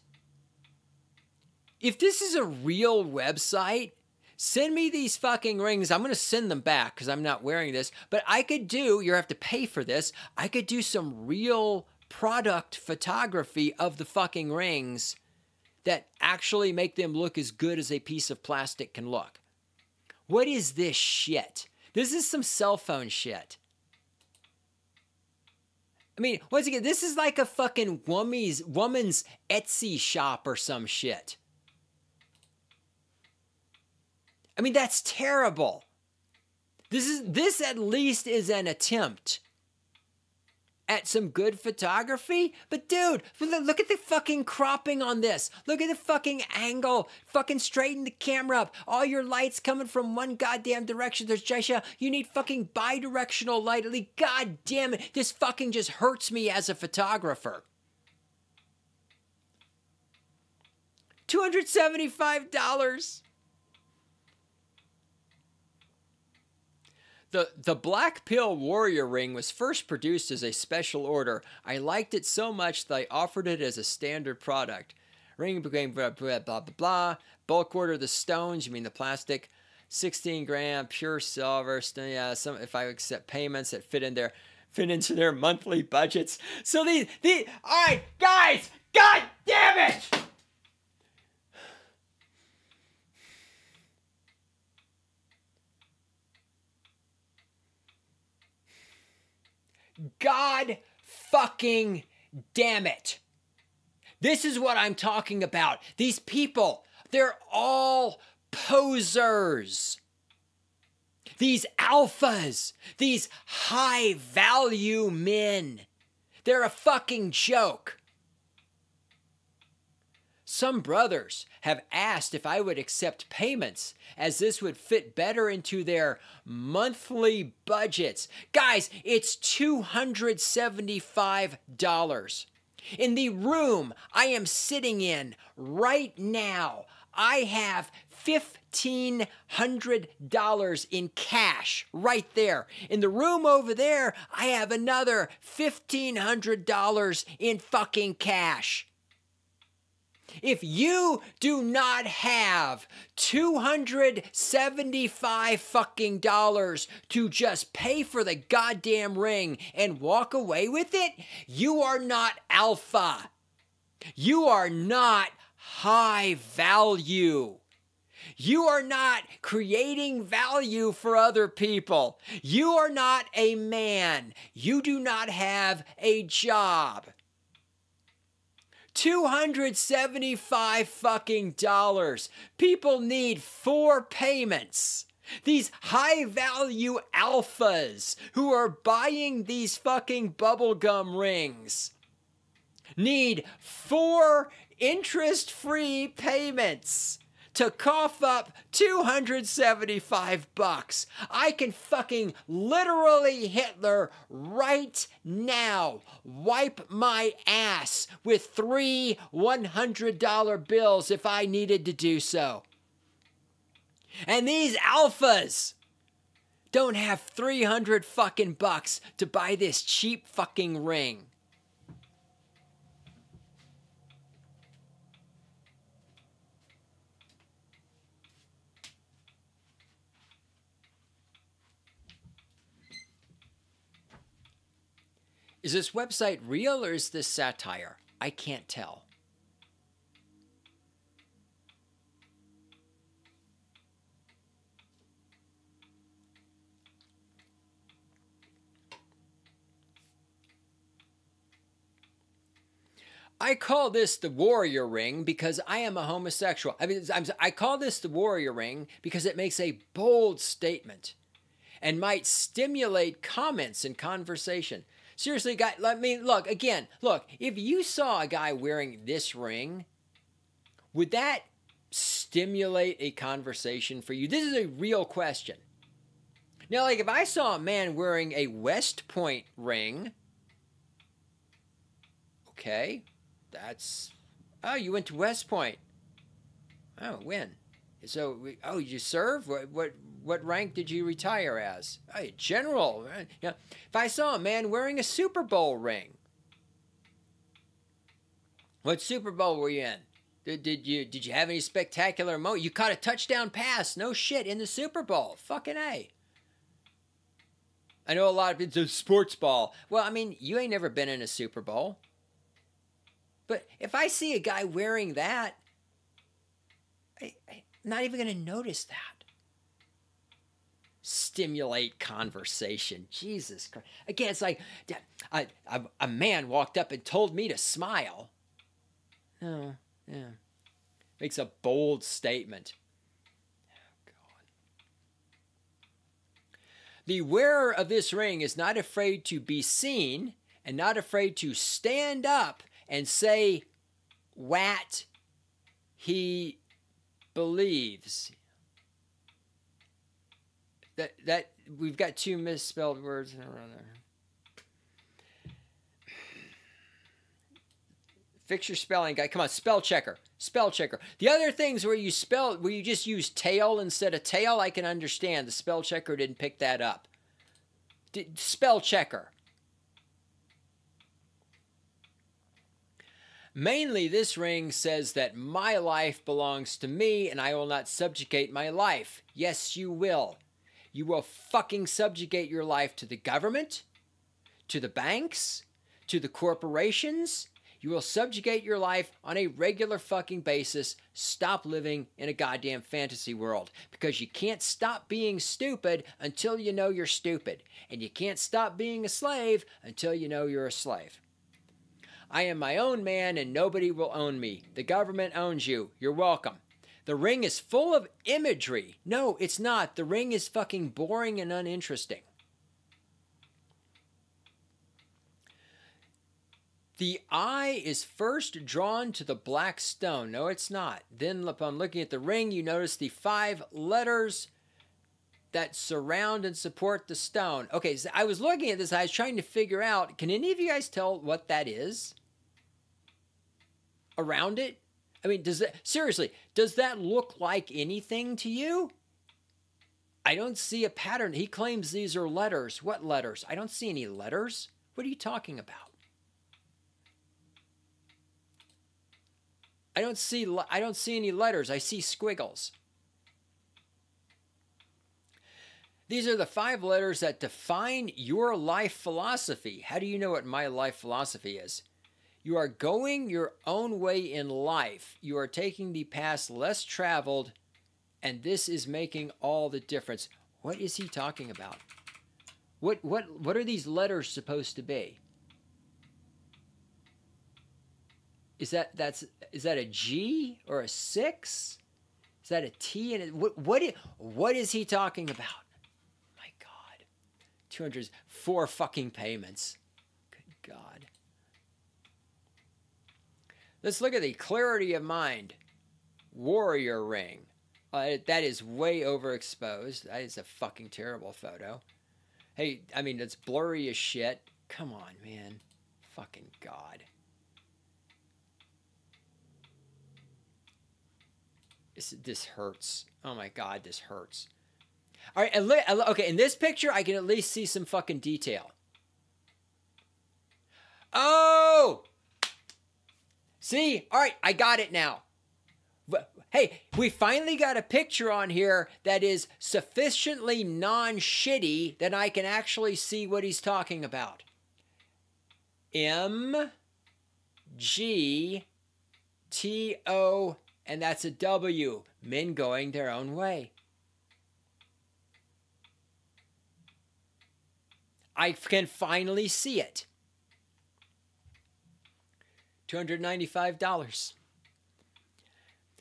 If this is a real website, send me these fucking rings. I'm going to send them back because I'm not wearing this. But I could do, you have to pay for this. I could do some real product photography of the fucking rings that actually make them look as good as a piece of plastic can look. What is this shit? This is some cell phone shit. I mean, once again, this is like a fucking woman's woman's Etsy shop or some shit. I mean, that's terrible. This is this at least is an attempt at some good photography. But dude, look at the fucking cropping on this. Look at the fucking angle. Fucking straighten the camera up. All your lights coming from one goddamn direction. There's Jesha. You need fucking bi-directional light. God damn it. This fucking just hurts me as a photographer. $275. The, the Black Pill Warrior ring was first produced as a special order. I liked it so much that I offered it as a standard product. Ring became blah, blah, blah, blah, blah. Bulk order the stones, you mean the plastic. 16 gram pure silver. Yeah, some if I accept payments that fit in there, fit into their monthly budgets. So these, the all right, guys, god damn it! God fucking damn it. This is what I'm talking about. These people, they're all posers. These alphas, these high value men, they're a fucking joke. Some brothers have asked if I would accept payments as this would fit better into their monthly budgets. Guys, it's $275. In the room I am sitting in right now, I have $1,500 in cash right there. In the room over there, I have another $1,500 in fucking cash. If you do not have 275 fucking dollars to just pay for the goddamn ring and walk away with it, you are not alpha. You are not high value. You are not creating value for other people. You are not a man. You do not have a job. 275 fucking dollars. People need four payments. These high value alphas who are buying these fucking bubblegum rings need four interest free payments to cough up 275 bucks. I can fucking literally Hitler right now wipe my ass with three $100 bills if I needed to do so. And these alphas don't have 300 fucking bucks to buy this cheap fucking ring. Is this website real or is this satire? I can't tell. I call this the warrior ring because I am a homosexual. I mean, I'm, i call this the warrior ring because it makes a bold statement and might stimulate comments and conversation. Seriously, guy, I mean, look, again, look, if you saw a guy wearing this ring, would that stimulate a conversation for you? This is a real question. Now, like if I saw a man wearing a West Point ring, okay, that's oh, you went to West Point. Oh, when? So, oh, you serve? What, what, what rank did you retire as? Oh, general. You know, if I saw a man wearing a Super Bowl ring, what Super Bowl were you in? Did, did you did you have any spectacular moment? You caught a touchdown pass. No shit in the Super Bowl. Fucking A. I know a lot of it's a sports ball. Well, I mean, you ain't never been in a Super Bowl. But if I see a guy wearing that, I, I'm not even going to notice that. Stimulate conversation. Jesus Christ. Again, it's like a, man walked up and told me to smile. No, yeah. Makes a bold statement. Oh, God. The wearer of this ring is not afraid to be seen and not afraid to stand up and say what he believes. That that we've got two misspelled words in a row there. Fix your spelling guy. Come on, spell checker. Spell checker. The other things where you spell where you just use tail instead of tail, I can understand. The spell checker didn't pick that up. Spell checker. Mainly, this ring says that my life belongs to me and I will not subjugate my life. Yes, you will. You will fucking subjugate your life to the government, to the banks, to the corporations, you will subjugate your life on a regular fucking basis. Stop living in a goddamn fantasy world because you can't stop being stupid until you know you're stupid. And you can't stop being a slave until you know you're a slave. I am my own man and nobody will own me. The government owns you. You're welcome. The ring is full of imagery. No, it's not. The ring is fucking boring and uninteresting. The eye is first drawn to the black stone. No, it's not. Then, upon looking at the ring, you notice the five letters that surround and support the stone. Okay, so I was looking at this. I was trying to figure out can any of you guys tell what that is around it? I mean, does that seriously, does that look like anything to you? I don't see a pattern. He claims these are letters. What letters? I don't see any letters. What are you talking about? I don't see I don't see any letters. I see squiggles. These are the five letters that define your life philosophy. How do you know what my life philosophy is? You are going your own way in life. You are taking the path less traveled, and this is making all the difference. What is he talking about? What what what are these letters supposed to be? Is that that's is that a G or a six? Is that a T? And what what what is he talking about? My God, two hundred four fucking payments. Good God. Let's look at the clarity of mind. Warrior ring. Uh, that is way overexposed. That is a fucking terrible photo. Hey, I mean, it's blurry as shit. Come on, man. Fucking God. This, this hurts. Oh my god, this hurts. All right, okay, in this picture, I can at least see some fucking detail. Oh! See? All right, I got it now. Hey, we finally got a picture on here that is sufficiently non shitty that I can actually see what he's talking about. M G T O and that's a W. Men going their own way. I can finally see it. $295.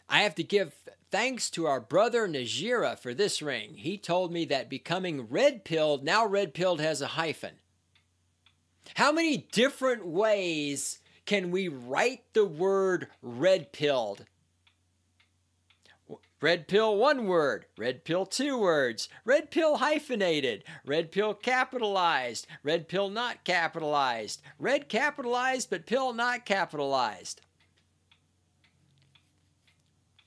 I have to give thanks to our brother Najira for this ring. He told me that becoming red pilled, now red pilled has a hyphen. How many different ways can we write the word red pilled? Red pill one word, red pill two words, red pill hyphenated, red pill capitalized, red pill not capitalized, red capitalized but pill not capitalized.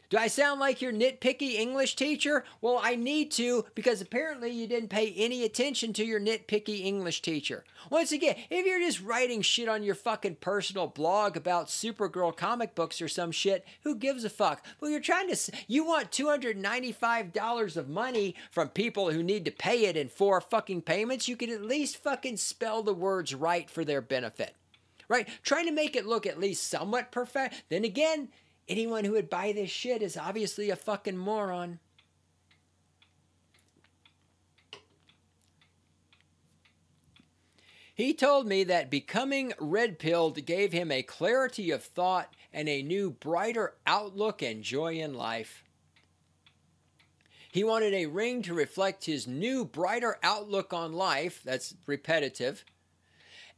Do I sound like your nitpicky English teacher? Well, I need to because apparently you didn't pay any attention to your nitpicky English teacher. Once again, if you're just writing shit on your fucking personal blog about Supergirl comic books or some shit, who gives a fuck? Well, you're trying to, you want $295 of money from people who need to pay it in four fucking payments, you could at least fucking spell the words right for their benefit. Right? Trying to make it look at least somewhat perfect. Then again, Anyone who would buy this shit is obviously a fucking moron. He told me that becoming red pilled gave him a clarity of thought and a new, brighter outlook and joy in life. He wanted a ring to reflect his new, brighter outlook on life. That's repetitive.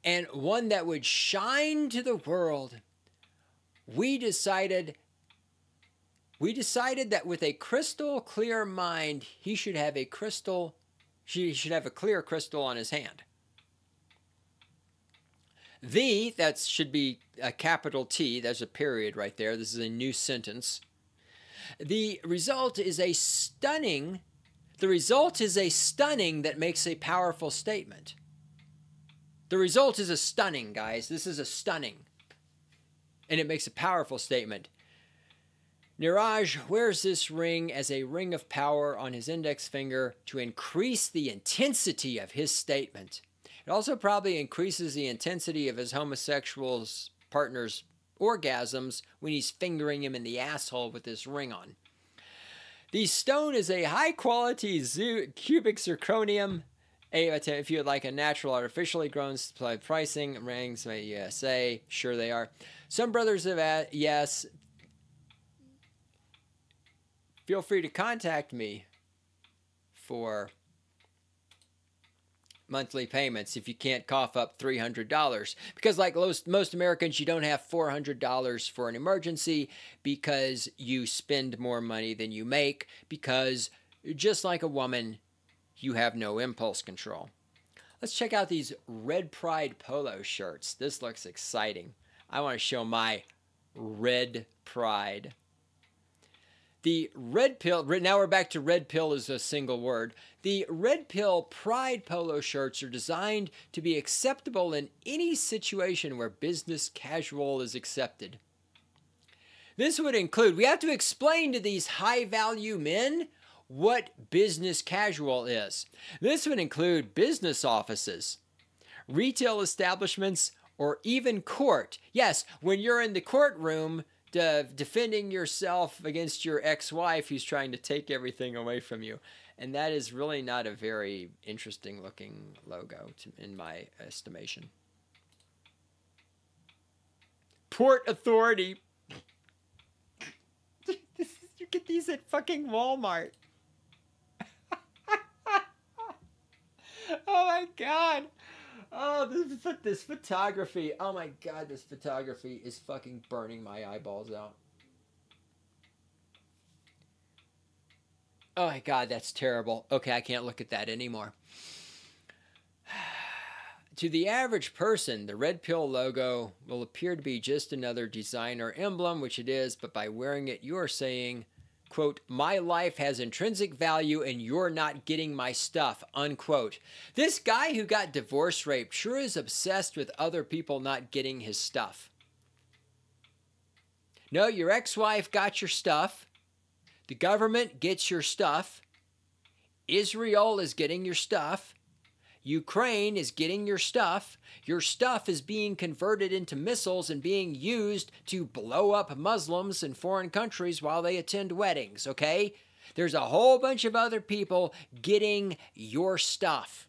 And one that would shine to the world. We decided we decided that with a crystal clear mind, he should have a crystal, he should have a clear crystal on his hand. The, that should be a capital T, there's a period right there. This is a new sentence. The result is a stunning, the result is a stunning that makes a powerful statement. The result is a stunning, guys. This is a stunning. And it makes a powerful statement. Niraj wears this ring as a ring of power on his index finger to increase the intensity of his statement. It also probably increases the intensity of his homosexual partner's orgasms when he's fingering him in the asshole with this ring on. The stone is a high quality cubic zirconium. If you would like a natural, artificially grown supply pricing, rings may you say, sure they are. Some brothers have asked, yes, feel free to contact me for monthly payments if you can't cough up $300 because like most, most americans you don't have $400 for an emergency because you spend more money than you make because just like a woman you have no impulse control. Let's check out these red pride polo shirts. This looks exciting. I want to show my red pride the red pill, now we're back to red pill as a single word. The red pill pride polo shirts are designed to be acceptable in any situation where business casual is accepted. This would include, we have to explain to these high value men what business casual is. This would include business offices, retail establishments, or even court. Yes, when you're in the courtroom, de- defending yourself against your ex-wife who's trying to take everything away from you. And that is really not a very interesting looking logo to, in my estimation. Port authority. You get these at fucking walmart. Oh my god Oh, this this photography. Oh my god, this photography is fucking burning my eyeballs out. Oh my god, that's terrible. Okay, I can't look at that anymore. to the average person, the red pill logo will appear to be just another designer emblem, which it is, but by wearing it, you are saying, quote, my life has intrinsic value and you're not getting my stuff, unquote. This guy who got divorce raped sure is obsessed with other people not getting his stuff. No, your ex wife got your stuff. The government gets your stuff. Israel is getting your stuff. Ukraine is getting your stuff. Your stuff is being converted into missiles and being used to blow up Muslims in foreign countries while they attend weddings, okay? There's a whole bunch of other people getting your stuff.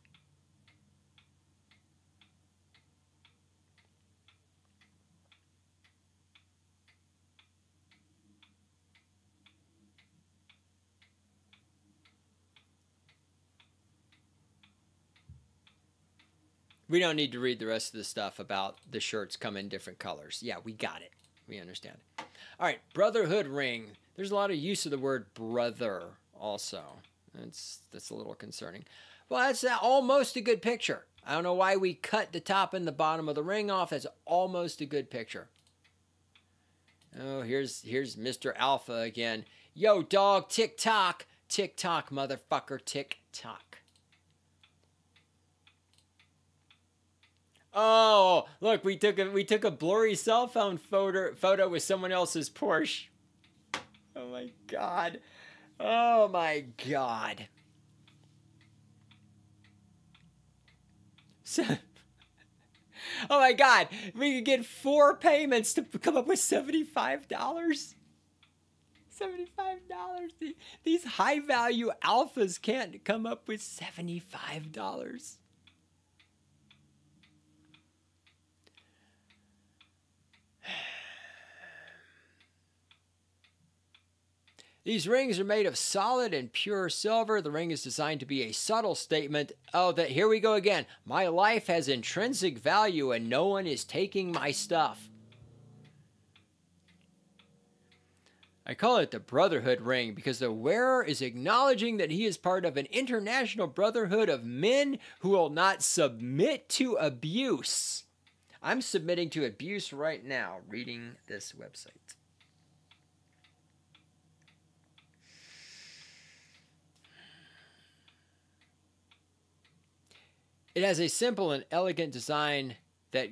We don't need to read the rest of the stuff about the shirts come in different colors. Yeah, we got it. We understand. All right, brotherhood ring. There's a lot of use of the word brother also. That's that's a little concerning. Well, that's almost a good picture. I don't know why we cut the top and the bottom of the ring off. That's almost a good picture. Oh, here's here's Mr. Alpha again. Yo, dog, tick tock, tick tock, motherfucker, tick tock. Oh, look, we took a we took a blurry cell phone photo photo with someone else's Porsche. Oh my god. Oh my god. So, oh my god, we could get four payments to come up with $75. $75. These high value alphas can't come up with $75. These rings are made of solid and pure silver. The ring is designed to be a subtle statement. Oh, that here we go again. My life has intrinsic value and no one is taking my stuff. I call it the Brotherhood ring because the wearer is acknowledging that he is part of an international brotherhood of men who will not submit to abuse. I'm submitting to abuse right now reading this website. It has a simple and elegant design that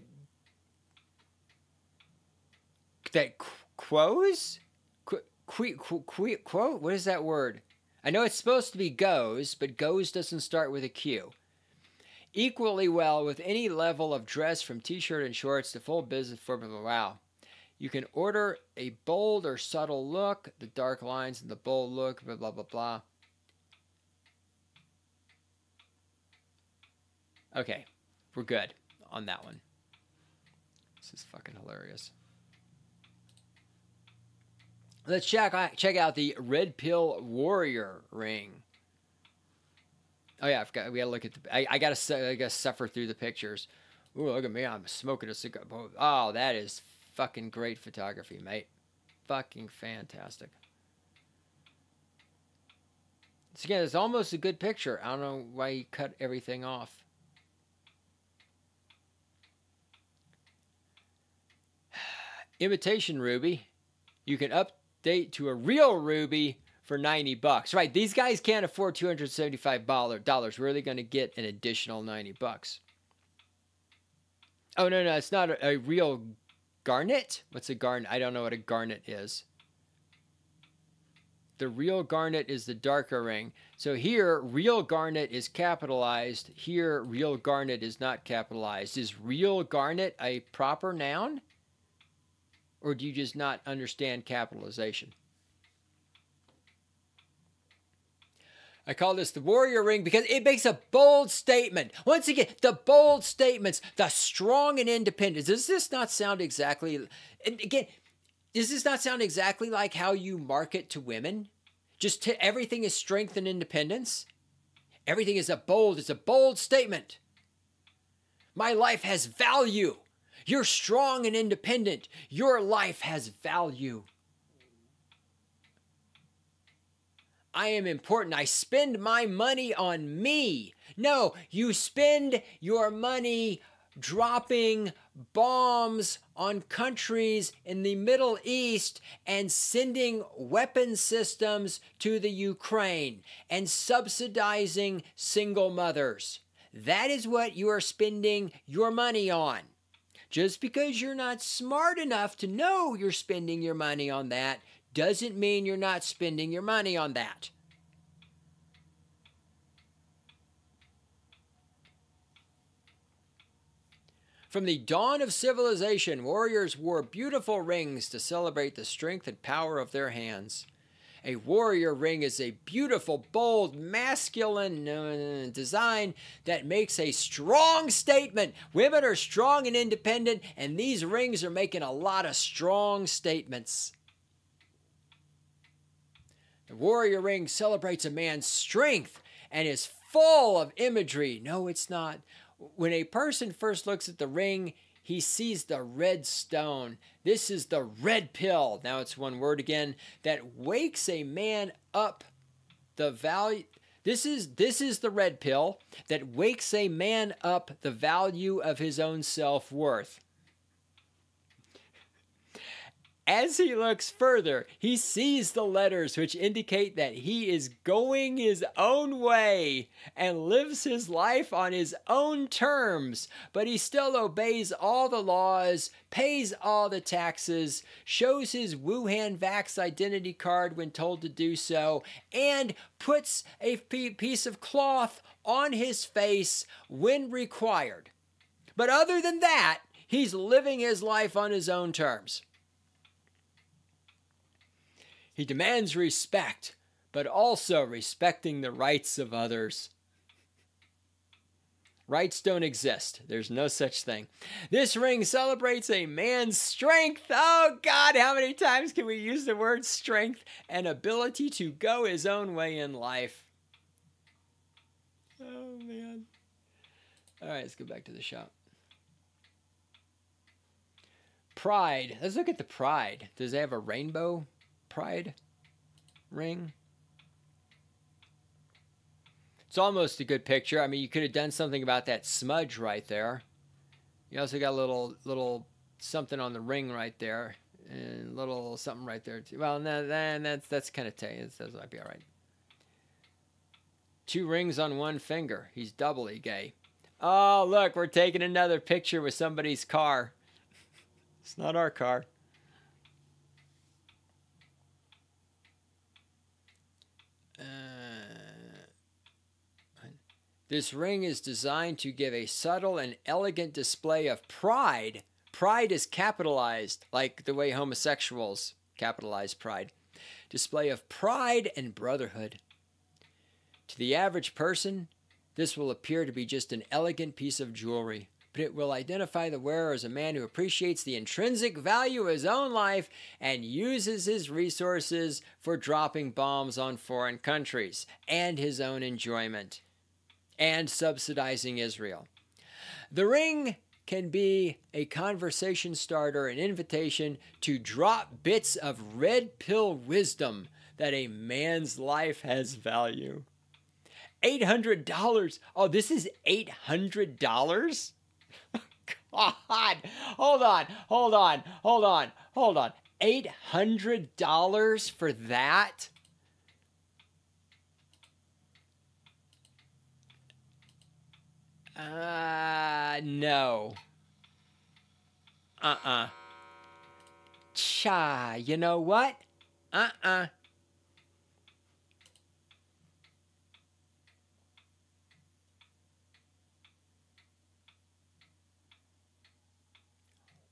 that quos qu- qu- qu- quote what is that word? I know it's supposed to be goes, but goes doesn't start with a Q. Equally well with any level of dress from t-shirt and shorts to full business for wow. You can order a bold or subtle look, the dark lines and the bold look, blah blah blah blah. Okay, we're good on that one. This is fucking hilarious. Let's check check out the Red Pill Warrior ring. Oh yeah, I. We gotta look at the. I, I gotta I gotta suffer through the pictures. Ooh, look at me! I'm smoking a cigar. Oh, that is fucking great photography, mate. Fucking fantastic. So again, it's almost a good picture. I don't know why he cut everything off. Imitation ruby, you can update to a real ruby for 90 bucks. Right, these guys can't afford $275. Where are they going to get an additional 90 bucks? Oh, no, no, it's not a, a real garnet. What's a garnet? I don't know what a garnet is. The real garnet is the darker ring. So here, real garnet is capitalized. Here, real garnet is not capitalized. Is real garnet a proper noun? Or do you just not understand capitalization? I call this the warrior ring because it makes a bold statement. Once again, the bold statements, the strong and independent. Does this not sound exactly, and again, does this not sound exactly like how you market to women? Just to, everything is strength and independence. Everything is a bold, it's a bold statement. My life has value. You're strong and independent. Your life has value. I am important. I spend my money on me. No, you spend your money dropping bombs on countries in the Middle East and sending weapon systems to the Ukraine and subsidizing single mothers. That is what you are spending your money on. Just because you're not smart enough to know you're spending your money on that doesn't mean you're not spending your money on that. From the dawn of civilization, warriors wore beautiful rings to celebrate the strength and power of their hands. A warrior ring is a beautiful, bold, masculine uh, design that makes a strong statement. Women are strong and independent, and these rings are making a lot of strong statements. The warrior ring celebrates a man's strength and is full of imagery. No, it's not. When a person first looks at the ring, he sees the red stone. This is the red pill. Now it's one word again that wakes a man up the value this is this is the red pill that wakes a man up the value of his own self-worth. As he looks further, he sees the letters which indicate that he is going his own way and lives his life on his own terms, but he still obeys all the laws, pays all the taxes, shows his Wuhan Vax identity card when told to do so, and puts a piece of cloth on his face when required. But other than that, he's living his life on his own terms. He demands respect, but also respecting the rights of others. Rights don't exist. There's no such thing. This ring celebrates a man's strength. Oh, God, how many times can we use the word strength and ability to go his own way in life? Oh, man. All right, let's go back to the shop. Pride. Let's look at the pride. Does it have a rainbow pride ring. It's almost a good picture. I mean, you could have done something about that smudge right there. You also got a little little something on the ring right there, and little something right there too. Well, no, then that's that's kind of tight. That might be all right. Two rings on one finger. He's doubly gay. Oh, look, we're taking another picture with somebody's car. it's not our car. This ring is designed to give a subtle and elegant display of pride. Pride is capitalized, like the way homosexuals capitalize pride. Display of pride and brotherhood. To the average person, this will appear to be just an elegant piece of jewelry, but it will identify the wearer as a man who appreciates the intrinsic value of his own life and uses his resources for dropping bombs on foreign countries and his own enjoyment and subsidizing Israel. The ring can be a conversation starter, an invitation to drop bits of red pill wisdom that a man's life has value. $800. Oh, this is $800? God. Hold on. Hold on. Hold on. Hold on. $800 for that? Uh, no. Uh-uh. Cha, you know what? Uh-uh.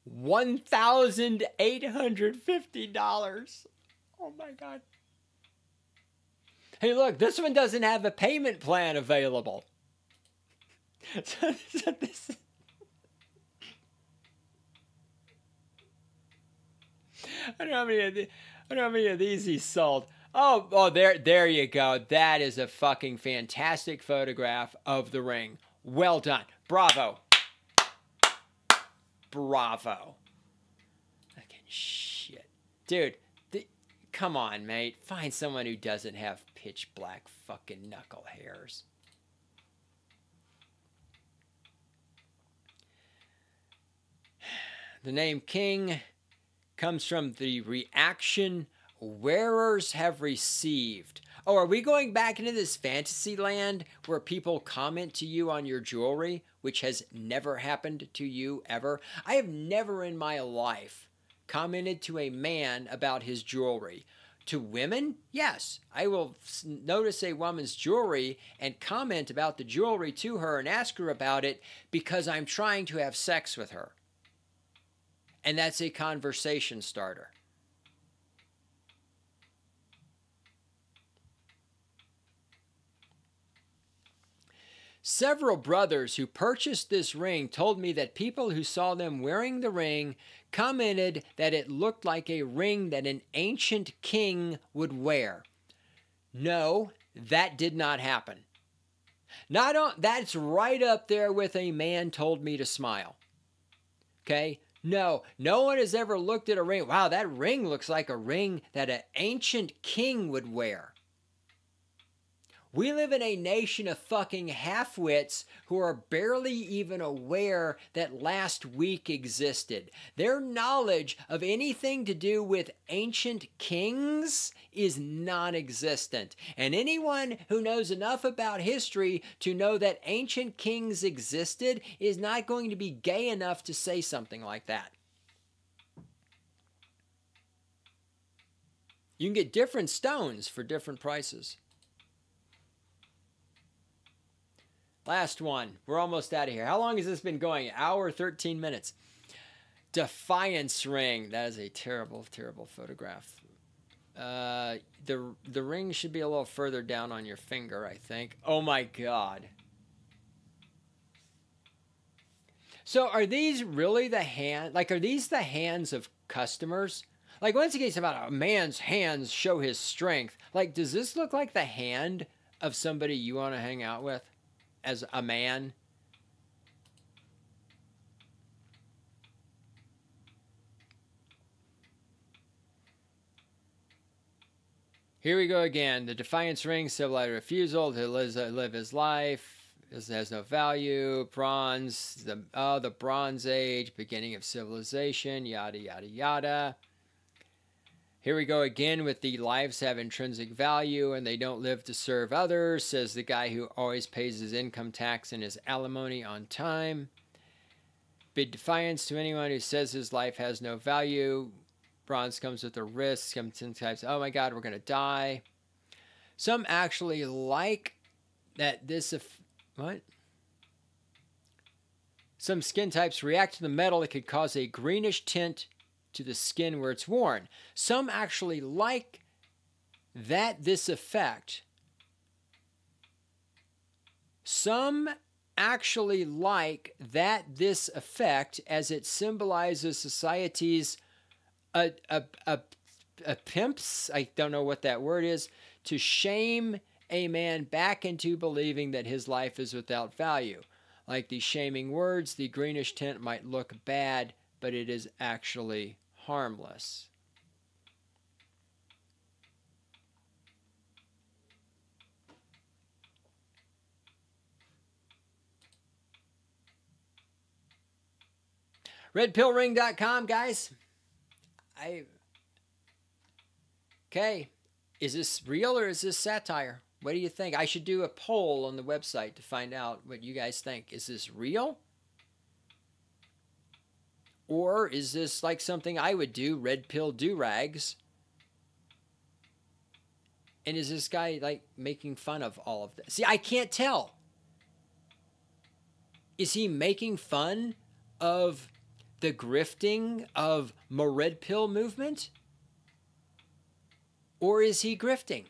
One thousand eight hundred fifty dollars. Oh my god. Hey, look, this one doesn't have a payment plan available. So, so this. I don't know how many of the, I don't know how many of these he sold. Oh, oh, there, there you go. That is a fucking fantastic photograph of the ring. Well done. Bravo. Bravo. Fucking shit, dude. The, come on, mate. Find someone who doesn't have pitch black fucking knuckle hairs. The name King comes from the reaction wearers have received. Oh, are we going back into this fantasy land where people comment to you on your jewelry, which has never happened to you ever? I have never in my life commented to a man about his jewelry. To women, yes, I will notice a woman's jewelry and comment about the jewelry to her and ask her about it because I'm trying to have sex with her and that's a conversation starter. Several brothers who purchased this ring told me that people who saw them wearing the ring commented that it looked like a ring that an ancient king would wear. No, that did not happen. Not on, that's right up there with a man told me to smile. Okay? No, no one has ever looked at a ring. Wow, that ring looks like a ring that an ancient king would wear. We live in a nation of fucking half-wits who are barely even aware that last week existed. Their knowledge of anything to do with ancient kings is non existent. And anyone who knows enough about history to know that ancient kings existed is not going to be gay enough to say something like that. You can get different stones for different prices. Last one. We're almost out of here. How long has this been going? Hour 13 minutes. Defiance ring. That is a terrible, terrible photograph. Uh, the the ring should be a little further down on your finger, I think. Oh my god. So are these really the hand? Like, are these the hands of customers? Like, once again, it's about a man's hands show his strength. Like, does this look like the hand of somebody you want to hang out with? As a man. Here we go again. The defiance ring, civilized refusal to live his life. This has no value. Bronze, the oh, the Bronze Age, beginning of civilization. Yada yada yada. Here we go again with the lives have intrinsic value and they don't live to serve others, says the guy who always pays his income tax and his alimony on time. Bid defiance to anyone who says his life has no value. Bronze comes with a risk. Sometimes, oh my God, we're going to die. Some actually like that this. What? Some skin types react to the metal It could cause a greenish tint to the skin where it's worn. Some actually like that this effect. Some actually like that this effect as it symbolizes society's a, a, a, a pimps, I don't know what that word is, to shame a man back into believing that his life is without value. Like the shaming words, the greenish tint might look bad, but it is actually harmless. Redpillring.com, guys. I. Okay. Is this real or is this satire? What do you think? I should do a poll on the website to find out what you guys think. Is this real? Or is this like something I would do, red pill do rags? And is this guy like making fun of all of this? See, I can't tell. Is he making fun of the grifting of my red pill movement? Or is he grifting?